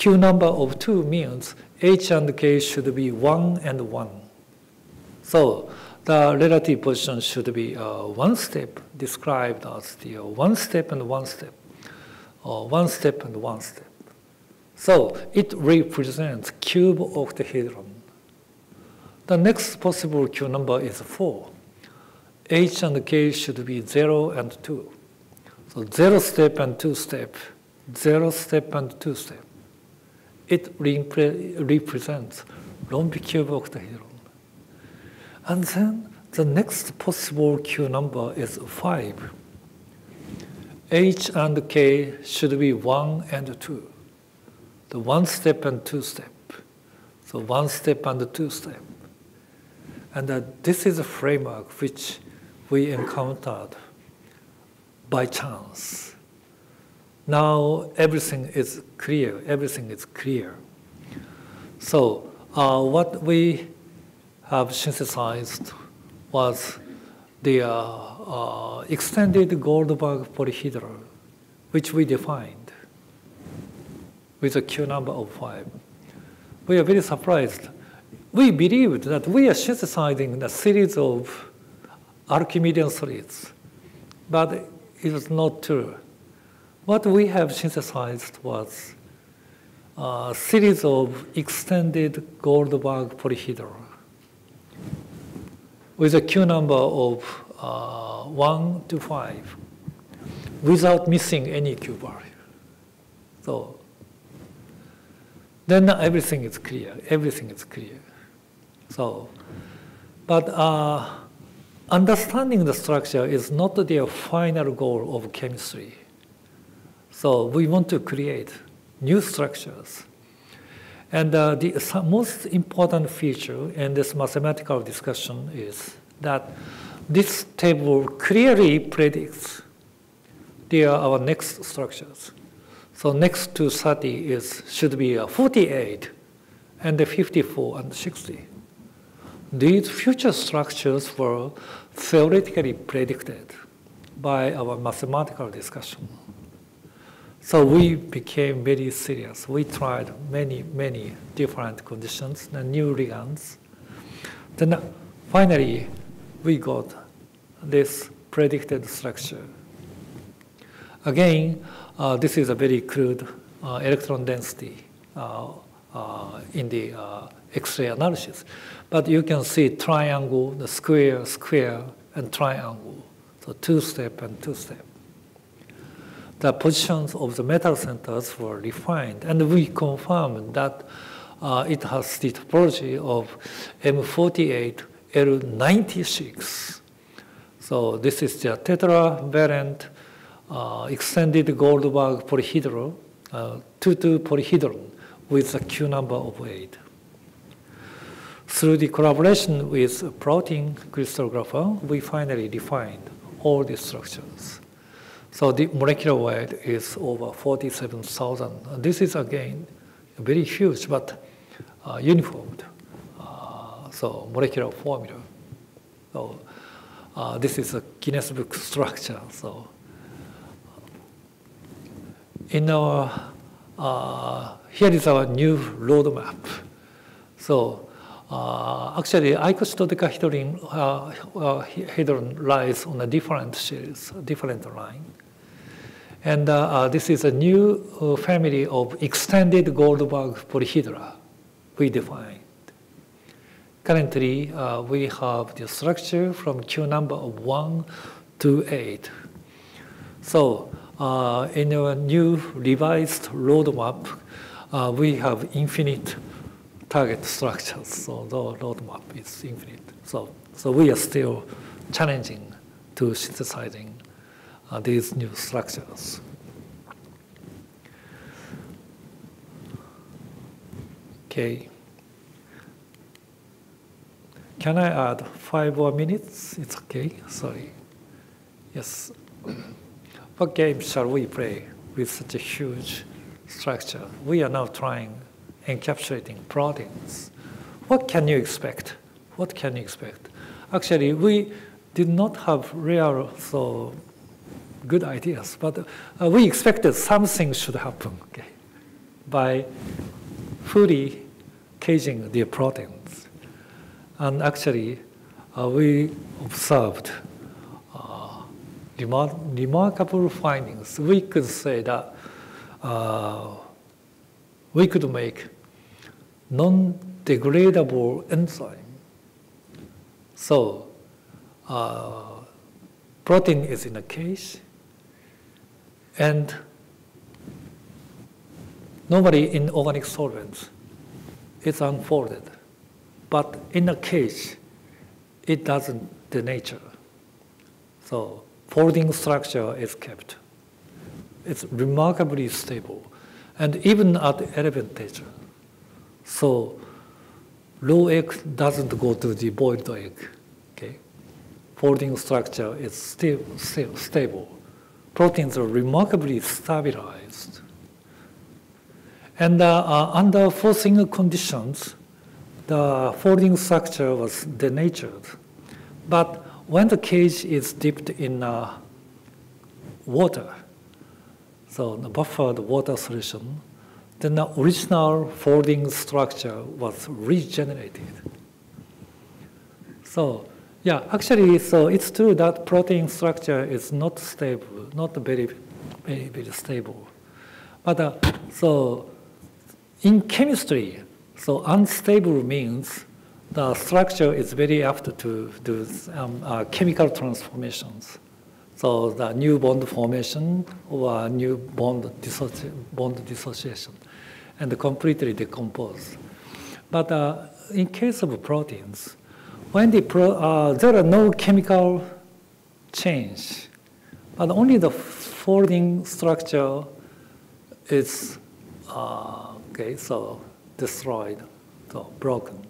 Q number of 2 means H and K should be 1 and 1. So the relative position should be uh, one step described as the uh, one step and one step, or one step and one step. So it represents cuboctahedron. The next possible Q number is 4. H and K should be 0 and 2. So 0 step and 2 step, 0 step and 2 step. It repre represents rhombicuboctahedron. And then the next possible Q number is 5. H and K should be 1 and 2. The 1 step and 2 step. So 1 step and 2 step. And uh, this is a framework which we encountered by chance. Now everything is clear, everything is clear. So uh, what we have synthesized was the uh, uh, extended Goldberg polyhedra, which we defined with a Q number of five. We are very surprised. We believed that we are synthesizing a series of Archimedean solids, but it was not true. What we have synthesized was a series of extended Goldberg polyhedra with a Q number of uh, 1 to 5 without missing any Q value. So then everything is clear. Everything is clear. So, but uh, understanding the structure is not the final goal of chemistry. So we want to create new structures. And uh, the most important feature in this mathematical discussion is that this table clearly predicts they are our next structures. So next to 30 is, should be 48 and the 54 and 60. These future structures were theoretically predicted by our mathematical discussion. So we became very serious. We tried many, many different conditions and new ligands. Then finally, we got this predicted structure. Again, uh, this is a very crude uh, electron density uh, uh in the uh, X-ray analysis. But you can see triangle, the square, square, and triangle. So two-step and two-step the positions of the metal centers were refined, and we confirmed that uh, it has the topology of M48L96. So this is the tetravalent uh, extended Goldberg polyhedron, uh, 2-2 polyhedron with a Q number of 8. Through the collaboration with protein crystallographer, we finally defined all these structures. So the molecular weight is over 47,000. This is again very huge, but uh, uniformed. so molecular formula. So this is a Guinness Book structure. So in our here is our new roadmap. So uh, actually, icosahexahydrin uh, uh, lies on a different series, different line. And uh, uh, this is a new uh, family of extended Goldberg polyhedra we defined. Currently, we have the structure from Q number of 1 to 8. So, in our new revised roadmap, we have infinite target structures. So the roadmap is infinite. So, so we are still challenging to synthesizing uh, Uh, these new structures. Okay. Can I add five more minutes? It's okay. Sorry. Yes. What game shall we play with such a huge structure? We are now trying encapsulating proteins. What can you expect? What can you expect? Actually, we did not have real so good ideas, but uh, we expected something should happen okay, by fully caging the proteins. And actually, uh, we observed uh, remar remarkable findings. We could say that uh, we could make non-degradable enzyme. So uh, protein is in a cage, and normally in organic solvents, it's unfolded. But in a cage, it doesn't denature. So folding structure is kept. It's remarkably stable. And even at elevated temperature, so raw egg doesn't go to the boiled egg. Okay, folding structure is still, still stable. Proteins are remarkably stabilized. And uh, uh, under forcing conditions, the folding structure was denatured. But when the cage is dipped in uh, water, so the buffered water solution, then the original folding structure was regenerated. So, yeah, actually, so it's true that protein structure is not stable, not very, very, very stable. But uh, so, in chemistry, so unstable means the structure is very apt to do um, uh, chemical transformations. So the new bond formation or new bond, dissoci bond dissociation and completely decompose. But uh, in case of proteins, when the pro, uh, there are no chemical change, but only the folding structure is uh, okay, so destroyed, so broken,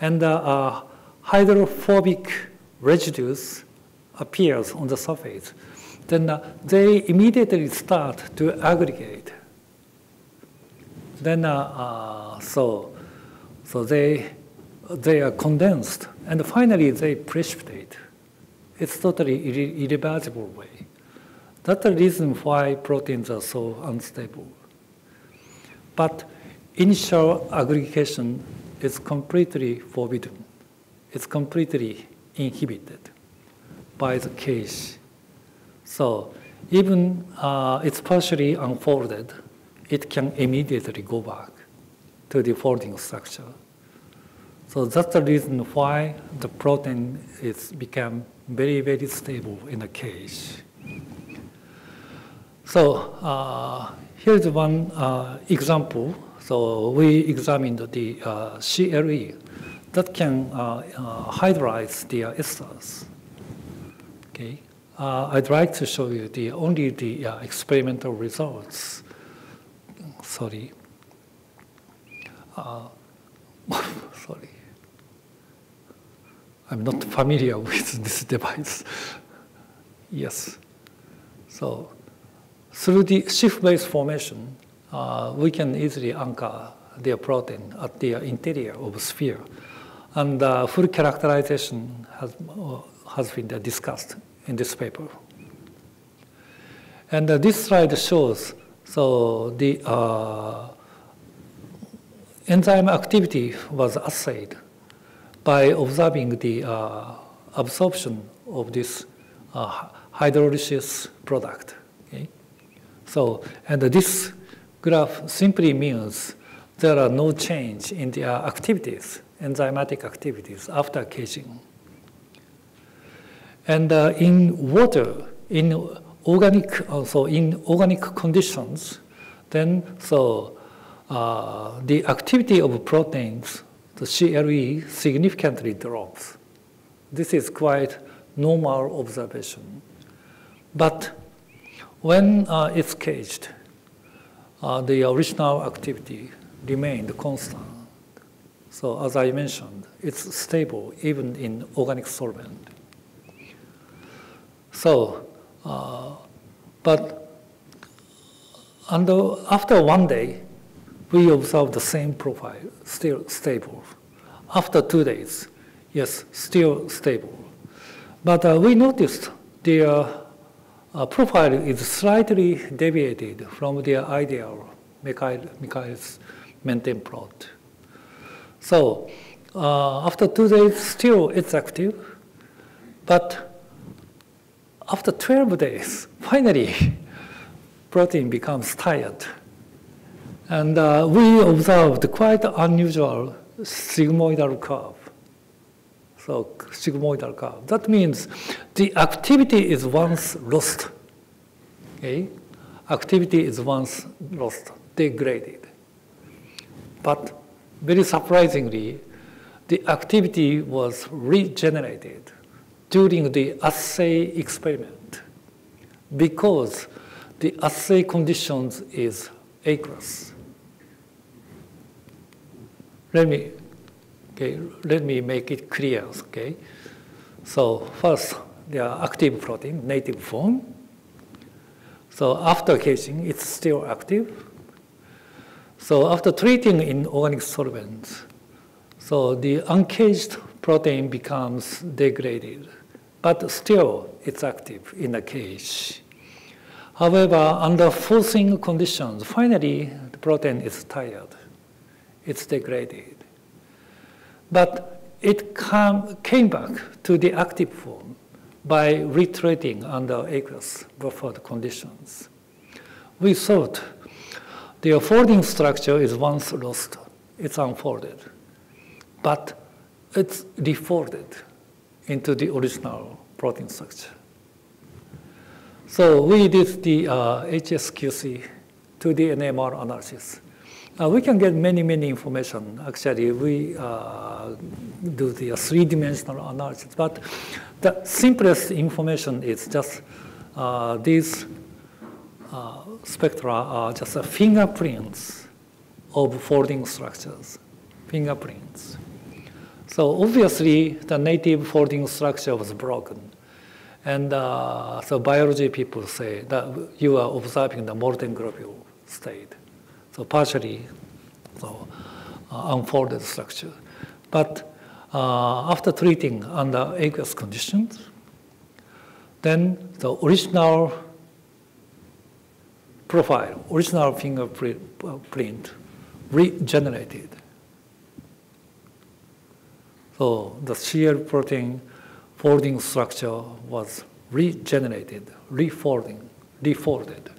and uh, uh, hydrophobic residues appears on the surface. Then uh, they immediately start to aggregate then, uh, so, so they, they are condensed, and finally they precipitate. It's totally irre irreversible way. That's the reason why proteins are so unstable. But initial aggregation is completely forbidden. It's completely inhibited by the cage. So even uh, it's partially unfolded, it can immediately go back to the folding structure. So that's the reason why the protein is become very, very stable in a cage. So uh, here's one uh, example. So we examined the uh, CLE that can uh, uh, hydrolyze the esters. Okay, uh, I'd like to show you the only the experimental results sorry. [laughs] Uh. I'm not familiar [laughs] with this device. yes. So through the Schiff-base formation, uh, we can easily anchor their protein at the interior of the sphere. And uh, full characterization has, uh, has been discussed in this paper. And uh, this slide shows so the uh, enzyme activity was assayed by observing the uh, absorption of this uh, hydrolysis product. Okay? So, and this graph simply means there are no change in the activities, enzymatic activities after caging. And uh, in water, in organic, also in organic conditions, then so uh, the activity of proteins, the CLE, significantly drops. This is quite normal observation. But when uh, it's caged, uh, the original activity remained constant. So as I mentioned, it's stable even in organic solvent. So, uh, but under, after one day, we observe the same profile, still stable. After two days, yes, still stable. But uh, we noticed the uh, profile is slightly deviated from the ideal Michaelis Menten plot. So uh, after two days, still it's active, but after 12 days, [laughs] finally, protein becomes tired. And uh, we observed quite unusual sigmoidal curve. So sigmoidal curve. That means the activity is once lost. Okay? Activity is once lost, degraded. But very surprisingly, the activity was regenerated during the assay experiment because the assay conditions is aqueous. Let me Okay, let me make it clear. Okay, so first the active protein, native form. So after caging, it's still active. So after treating in organic solvents, so the uncaged protein becomes degraded, but still it's active in the cage. However, under forcing conditions, finally the protein is tired. It's degraded. But it come, came back to the active form by retreating under aqueous buffered conditions. We thought the folding structure is once lost, it's unfolded, but it's refolded into the original protein structure. So we did the uh, HSQC to the NMR analysis. Uh, we can get many, many information. Actually, we uh, do the three-dimensional analysis, but the simplest information is just uh, these uh, spectra are just fingerprints of folding structures, fingerprints. So obviously, the native folding structure was broken. And uh, so biology people say that you are observing the molten globule state. So partially so, uh, unfolded structure. But uh, after treating under aqueous conditions, then the original profile, original fingerprint regenerated. So the shear protein folding structure was regenerated, refolding, refolded.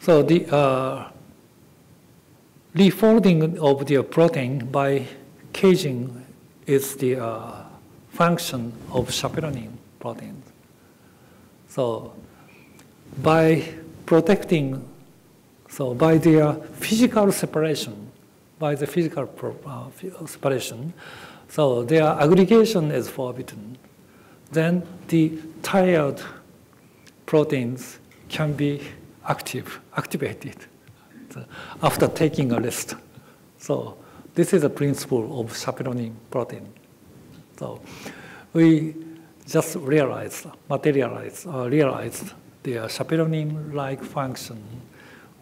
So the uh, refolding of the protein by caging is the uh, function of chaperoning proteins. So by protecting, so by their physical separation, by the physical uh, separation, so their aggregation is forbidden. Then the tired proteins can be active, activated after taking a rest. So this is a principle of chaperoning protein. So we just realized, materialized, uh, realized the chaperoning-like function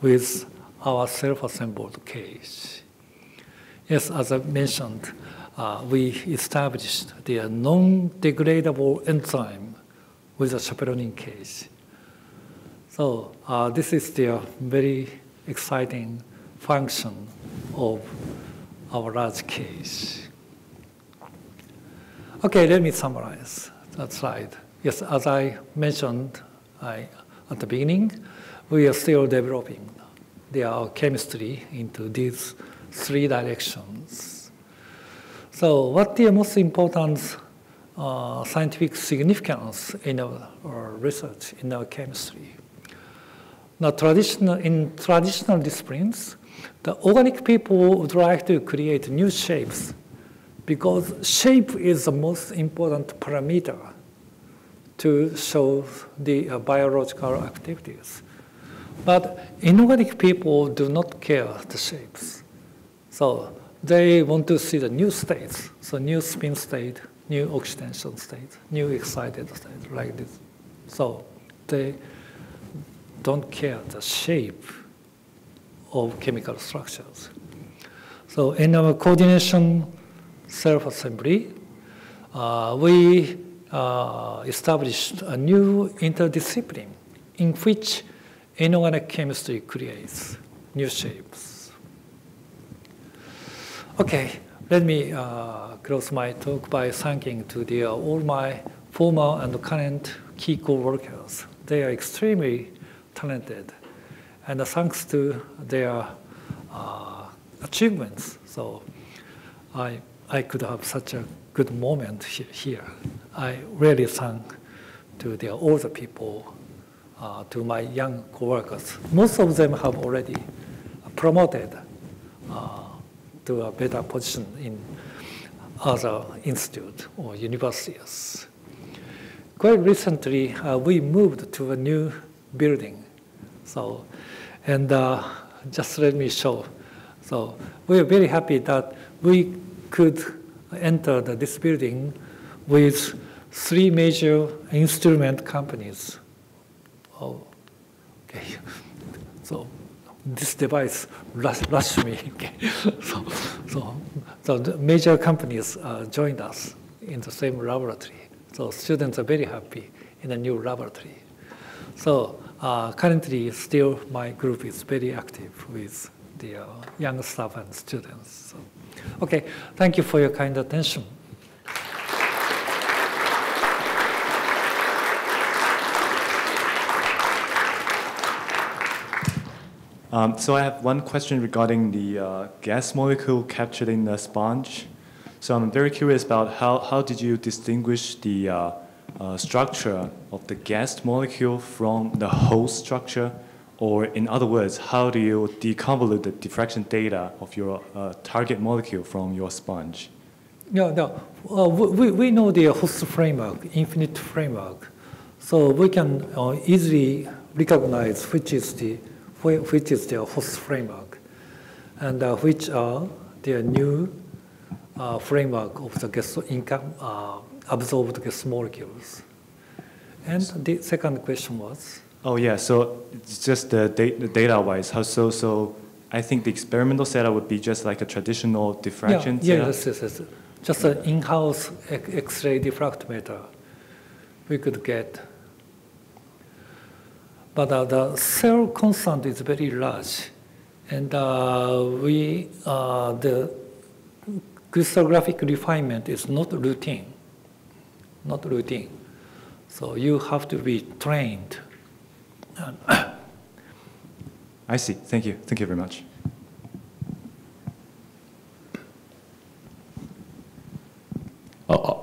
with our self-assembled cage. Yes, as I mentioned, uh, we established the non-degradable enzyme with a chaperoning cage. So uh, this is the very exciting function of our large cage. Okay, let me summarize that slide. Yes, as I mentioned I, at the beginning, we are still developing the chemistry into these three directions. So what the most important uh, scientific significance in our, our, research, in our chemistry? Now, traditional, in traditional disciplines, the organic people would like to create new shapes because shape is the most important parameter to show the uh, biological activities. But inorganic people do not care the shapes. So they want to see the new states, so new spin state, new oxidation state, new excited state, like this. So they don't care the shape of chemical structures. So in our coordination self-assembly, uh, we uh, established a new interdiscipline in which inorganic chemistry creates new shapes. Okay, let me uh, close my talk by thanking to the, uh, all my former and current key co-workers. They are extremely talented, and thanks to their uh, achievements, so I, I could have such a good moment here. I really thank to the, older people uh, to my young coworkers. Most of them have already promoted uh, to a better position in other institute or universities. Quite recently, uh, we moved to a new building. So, and uh, just let me show. So we are very happy that we could enter this building with three major instrument companies Oh, okay. So this device rushed me. [laughs] Okay. so, so, so the major companies uh, joined us in the same laboratory. So students are very happy in a new laboratory. So uh, currently, still my group is very active with the uh, young staff and students. So, okay, thank you for your kind attention. Um, so I have one question regarding the uh, gas molecule captured in the sponge. So I'm very curious about how, how did you distinguish the uh, structure of the gas molecule from the host structure? Or in other words, how do you deconvolute the diffraction data of your uh, target molecule from your sponge? No, no. Uh, we, we know the host framework, infinite framework. So we can uh, easily recognize which is the which is their host framework, and uh, which are the new uh, framework of the gas income, uh, absorbed gas molecules. And the second question was? Oh yeah, so it's just the, the data-wise. How so? So I think the experimental setup would be just like a traditional diffraction yeah, yeah, yes, yes, yes. Just an in-house X-ray diffractometer. We could get but uh, the cell constant is very large. And uh, we, uh, the crystallographic refinement is not routine, not routine. So you have to be trained. [coughs] I see. Thank you. Thank you very much. ああ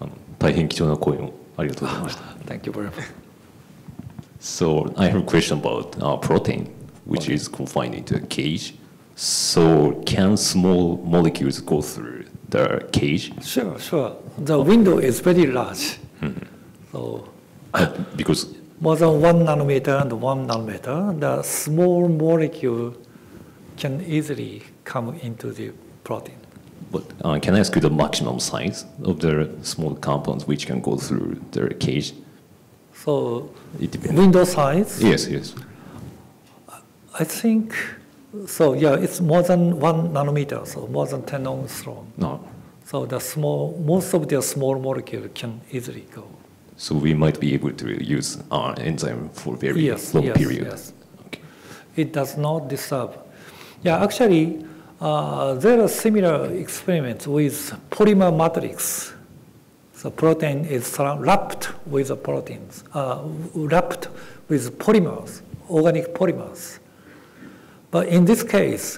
あの大変貴重な声をありがとうございました。[laughs] Thank you very much. So I have a question about uh, protein, which okay. is confined into a cage. So can small molecules go through the cage? Sure, sure. The window is very large. Mm-hmm. So because more than one nanometer and one nanometer, the small molecule can easily come into the protein. But uh, can I ask you the maximum size of the small compounds which can go through the cage? So it depends. window size? Yes, yes. I think So yeah, it's more than one nanometer, so more than 10 angstrom. No. So the small, most of the small molecule can easily go. So we might be able to use our enzyme for very Yes, long yes, period. yes. Okay. It does not disturb. Yeah, actually, uh, there are similar experiments with polymer matrix. The protein is wrapped with the proteins, uh, wrapped with polymers, organic polymers. But in this case,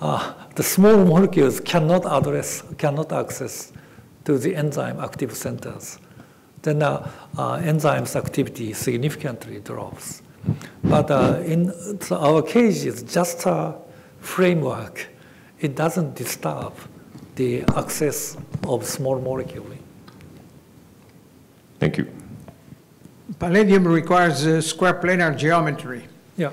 uh, the small molecules cannot address, cannot access to the enzyme active centers. Then uh, uh, enzymes activity significantly drops. But uh, in so our case is just a framework. It doesn't disturb the access of small molecule. Thank you. Palladium requires uh, square planar geometry. Yeah.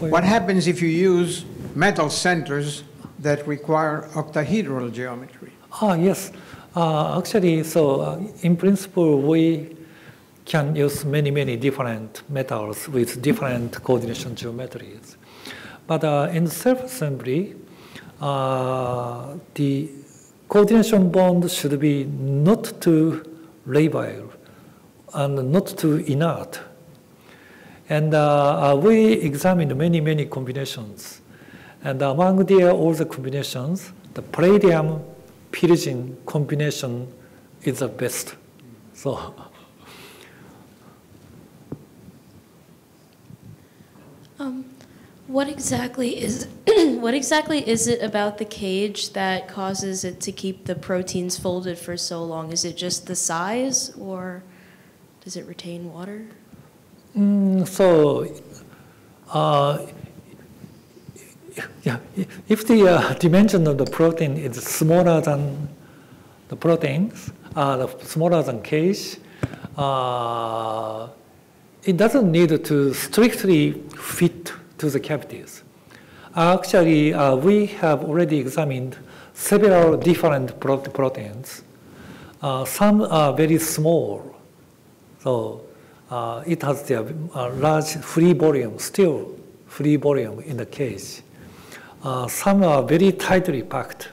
What happens if you use metal centers that require octahedral geometry? Ah, yes. Uh, actually, so uh, in principle, we can use many, many different metals with different coordination geometries. But uh, in self-assembly, uh, the coordination bond should be not too labile and not too inert. And uh, uh, we examined many, many combinations. And among the, all the combinations, the palladium pyridine combination is the best. So, Um, what exactly is [clears throat] what exactly is it about the cage that causes it to keep the proteins folded for so long? Is it just the size, or does it retain water? Mm, so uh, yeah, if the uh, dimension of the protein is smaller than the proteins, uh, smaller than cage, uh, it doesn't need to strictly fit to the cavities. Actually, uh, we have already examined several different pro- proteins. Uh, some are very small, so uh, it has the uh, large free volume, still free volume in the cage. Uh, some are very tightly packed,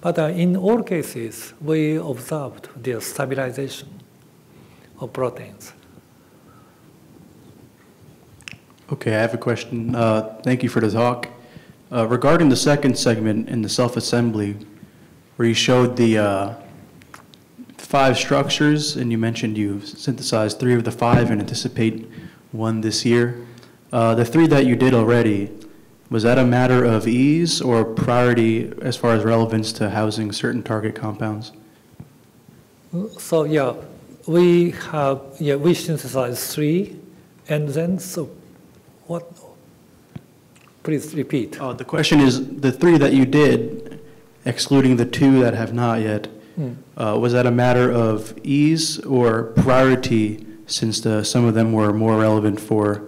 but uh, in all cases, we observed their stabilization of proteins. Okay, I have a question. Uh, Thank you for the talk. Regarding the second segment in the self-assembly, where you showed the five structures, and you mentioned you synthesized three of the five and anticipate one this year. Uh, The three that you did already, was that a matter of ease or priority as far as relevance to housing certain target compounds? So yeah, we have yeah we synthesized three, and then so what? Please repeat. Uh, The question is, the three that you did, excluding the two that have not yet. Uh, was that a matter of ease or priority, since the, some of them were more relevant for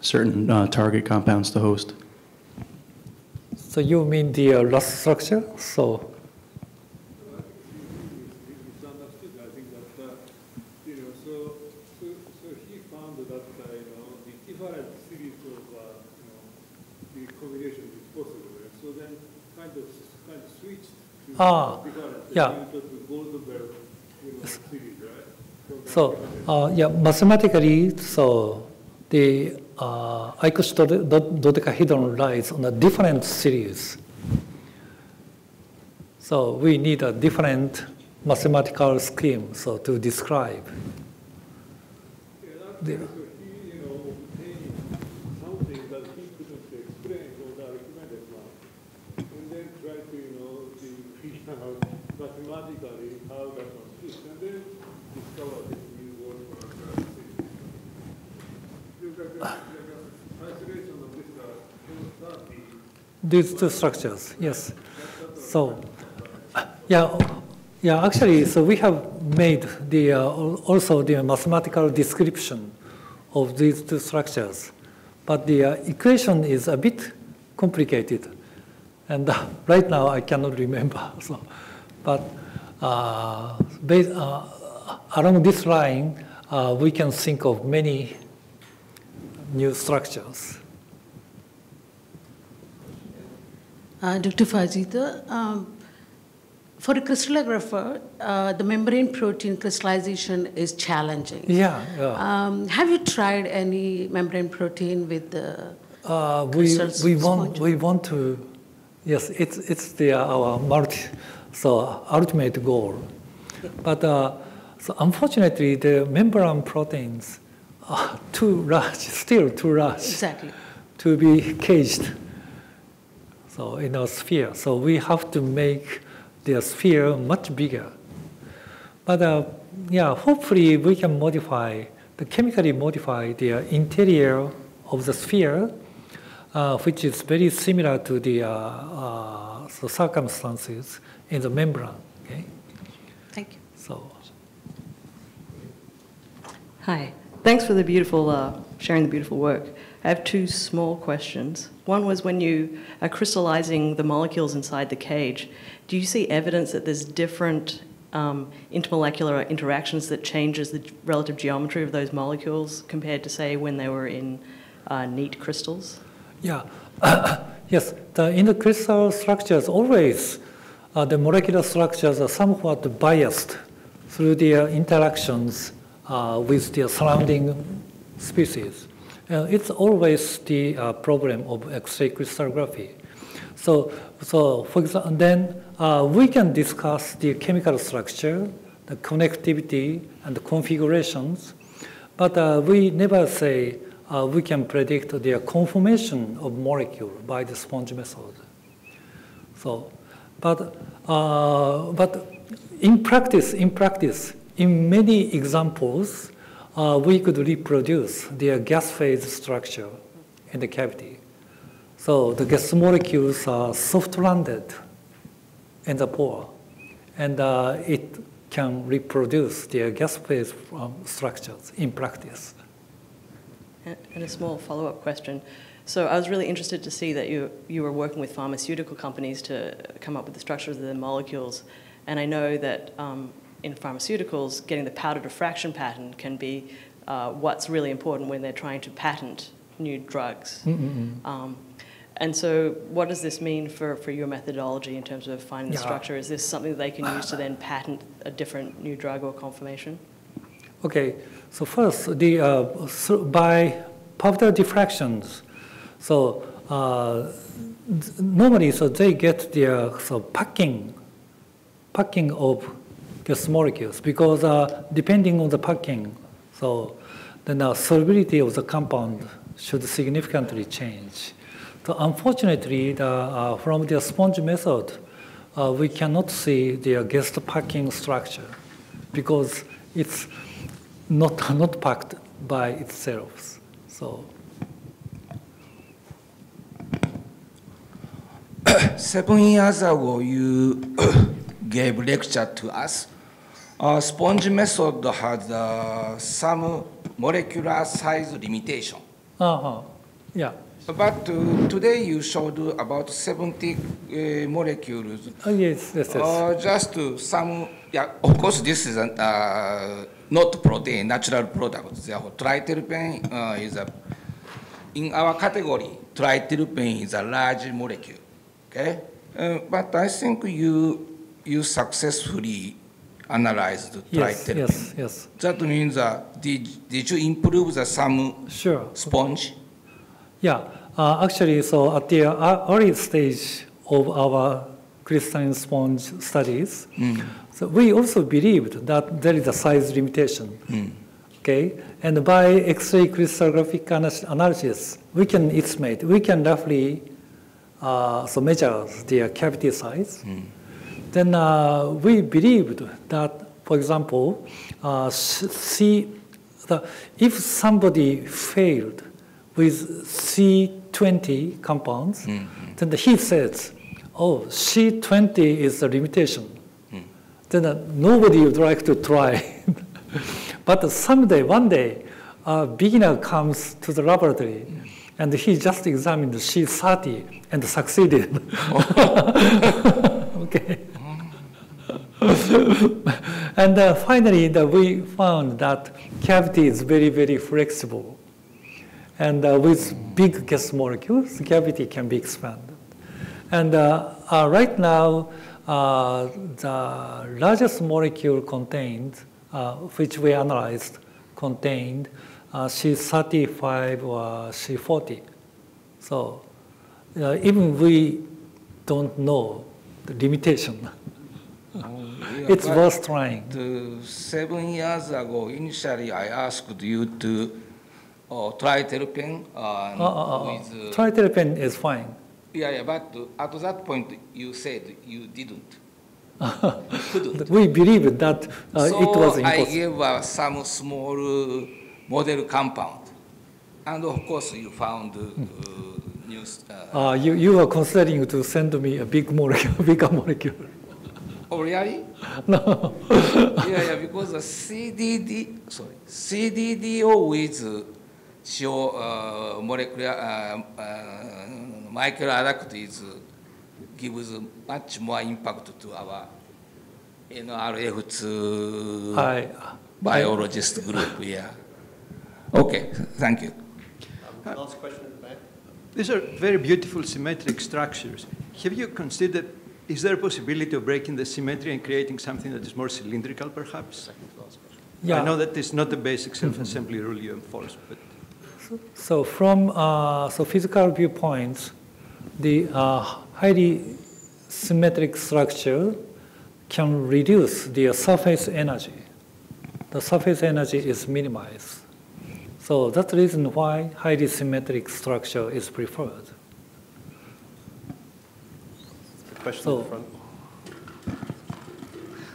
certain uh, target compounds to host? So you mean the uh, last structure? So misunderstood. I think that, uh, you know, so, so, so he found that, uh, you know, the different series of, uh, you know, the combination is possible. So then kind of, kind of switched to Ah, yeah. to the Goldberg, you know, series, right? So uh, yeah, mathematically, so the uh, icosahedron lies on a different series. So we need a different mathematical scheme so to describe. Yeah, that's The- so he, you know, obtained something that he couldn't explain on the arithmetic line. And then try to, you know, to figure out mathematically how that was fixed. And then discover this new word for a You got the isolation of this uh, chemotherapy. These two structures, yes. So, yeah, yeah. Actually, so we have made the uh, also the mathematical description of these two structures, but the uh, equation is a bit complicated, and uh, right now I cannot remember. [laughs] So, but uh, based, uh, along this line, uh, we can think of many new structures. Uh, Dr. Fujita, um, for a crystallographer, uh, the membrane protein crystallization is challenging. Yeah, yeah. Um, have you tried any membrane protein with the Uh, we, we, want, we want to, yes, it's, it's the, our multi, so ultimate goal. But uh, so unfortunately, the membrane proteins are [laughs] too large, still too large Exactly. to be caged. So in a sphere, so we have to make the sphere much bigger. But uh, yeah, hopefully we can modify, the chemically modify the interior of the sphere, uh, which is very similar to the uh, uh, so circumstances in the membrane. Okay, Thank you. so Hi. Thanks for the beautiful, uh, sharing the beautiful work. I have two small questions. One was when you are crystallizing the molecules inside the cage, do you see evidence that there's different um, intermolecular interactions that changes the relative geometry of those molecules compared to, say, when they were in uh, neat crystals? Yeah. [coughs] yes, the, in the crystal structures, always uh, the molecular structures are somewhat biased through their interactions uh, with the surrounding species. Uh, it's always the uh, problem of X-ray crystallography. So, so for example, then uh, we can discuss the chemical structure, the connectivity, and the configurations, but uh, we never say uh, we can predict the conformation of molecule by the sponge method. So, but uh, but in practice, in practice, in many examples, uh, we could reproduce their gas phase structure in the cavity. So the guest molecules are soft landed in the pore, and uh, it can reproduce their gas phase um, structures in practice. And and a small follow-up question. So I was really interested to see that you, you were working with pharmaceutical companies to come up with the structures of the molecules. And I know that um, in pharmaceuticals, getting the powder diffraction pattern can be uh, what's really important when they're trying to patent new drugs. Um, and so what does this mean for, for your methodology in terms of finding the Yeah. structure? Is this something that they can use to then patent a different new drug or conformation? Okay, so first, the, uh, so by powder diffractions, so uh, normally, so they get their so packing, packing of gas molecules because uh, depending on the packing, so then the solubility of the compound should significantly change. So unfortunately, the, uh, from the sponge method, uh, we cannot see the guest packing structure because it's not, [laughs] not packed by itself. So [coughs] Seven years ago, you [coughs] gave lecture to us. Uh, sponge method has uh, some molecular size limitation. uh-huh. yeah. But uh, today you showed about 70 uh, molecules. Oh, yes, yes, yes. Uh, just uh, some, yeah, of course, this is an, uh, not protein, natural product. Therefore, triterpene uh, is a, in our category, triterpene is a large molecule. Okay? Uh, but I think you, you successfully analyzed Yes, triterpene. yes, yes. That means uh, did, did you improve the some Sure. sponge? Yeah, uh, actually, so at the uh, early stage of our crystalline sponge studies, so we also believed that there is a size limitation. Okay, and by X-ray crystallographic analysis, we can estimate, we can roughly uh, so measure the cavity size. Then uh, we believed that, for example, uh, C, the, if somebody failed with C20 compounds, then the, he says, oh, C20 is the limitation. Then uh, nobody would like to try. [laughs] but someday, one day, a beginner comes to the laboratory and he just examined C30 and succeeded. [laughs] [laughs] okay. [laughs] and uh, finally, the, we found that cavity is very, very flexible. And uh, with big guest molecules, cavity can be expanded. And uh, uh, right now, uh, the largest molecule contained, uh, which we analyzed, contained uh, C35 or C40. So even we don't know the limitation. It's worth trying. seven years ago, initially I asked you to uh, try terpene uh, Uh, uh, uh, with. Uh, Triterpene is fine. yeah, yeah, but at that point you said you didn't. [laughs] we believed that uh, so it was I gave uh, some small model compound, and of course you found uh, new. Uh, Uh, you, you were considering to send me a big molecule, [laughs] bigger molecule. oh really? [laughs] No. yeah, yeah, because the CDD, sorry, CDDO with uh, show uh, molecular uh, uh, Michael adduct is uh, gives much more impact to our NRF2 I- biologist group. Yeah. Okay, thank you. Last question at the back. These are very beautiful symmetric structures. Have you considered, is there a possibility of breaking the symmetry and creating something that is more cylindrical, perhaps? Yeah. I know that is not the basic self-assembly rule you enforce, but So from uh, so physical viewpoints, the uh, highly symmetric structure can reduce the surface energy. The surface energy is minimized. So that's the reason why highly symmetric structure is preferred. The question So- in the front.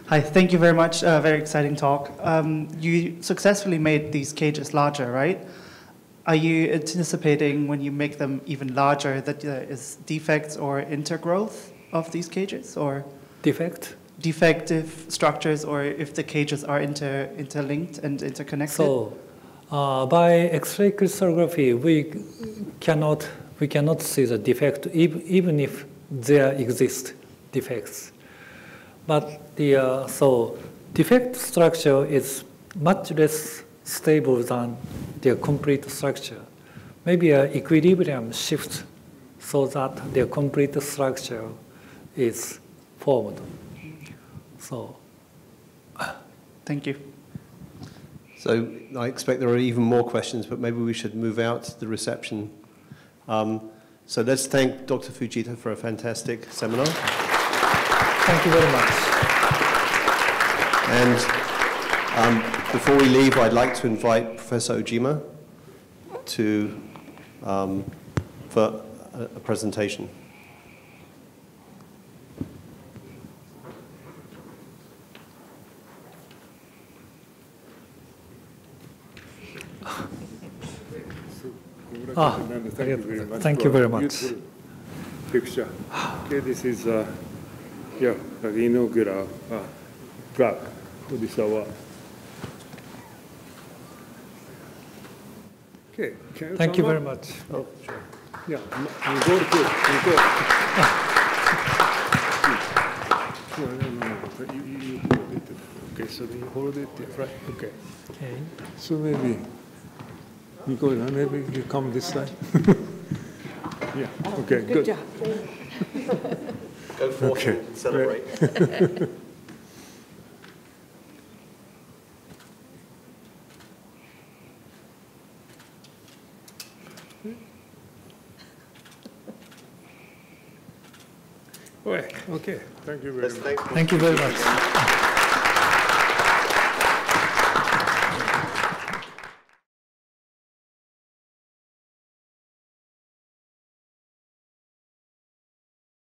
Hi, thank you very much. Uh, very exciting talk. Um, you successfully made these cages larger, right? Are you anticipating when you make them even larger that there is defects or intergrowth of these cages, or Defect? defective structures, or if the cages are inter interlinked and interconnected? So uh, by X-ray crystallography, we cannot we cannot see the defect ev- even if there exist defects. But the uh, so defect structure is much less stable than the complete structure. Maybe a equilibrium shift so that the complete structure is formed. So Thank you. So I expect there are even more questions, but maybe we should move out to the reception. Um, so let's thank Dr. Fujita for a fantastic seminar. thank you very much. And um, before we leave, I'd like to invite Professor Ojima to, um, for a, a presentation. Ah, Congratulations, thank you very much. thank you very much. Picture. Okay, this is, uh, yeah, the inaugural uh, drug for this award. Okay. can Thank you very up? much. Oh, sure. Yeah, you go to, you go. [laughs] No, no, no, no, you, you you hold it. Okay, so then you hold it, right, okay. Okay. So maybe, Nicole, huh, maybe you come this side? [laughs] Yeah, oh, okay, good. job. Go forth Okay, and celebrate. [laughs] Okay, okay, thank you very Let's much. thank Thank you very much.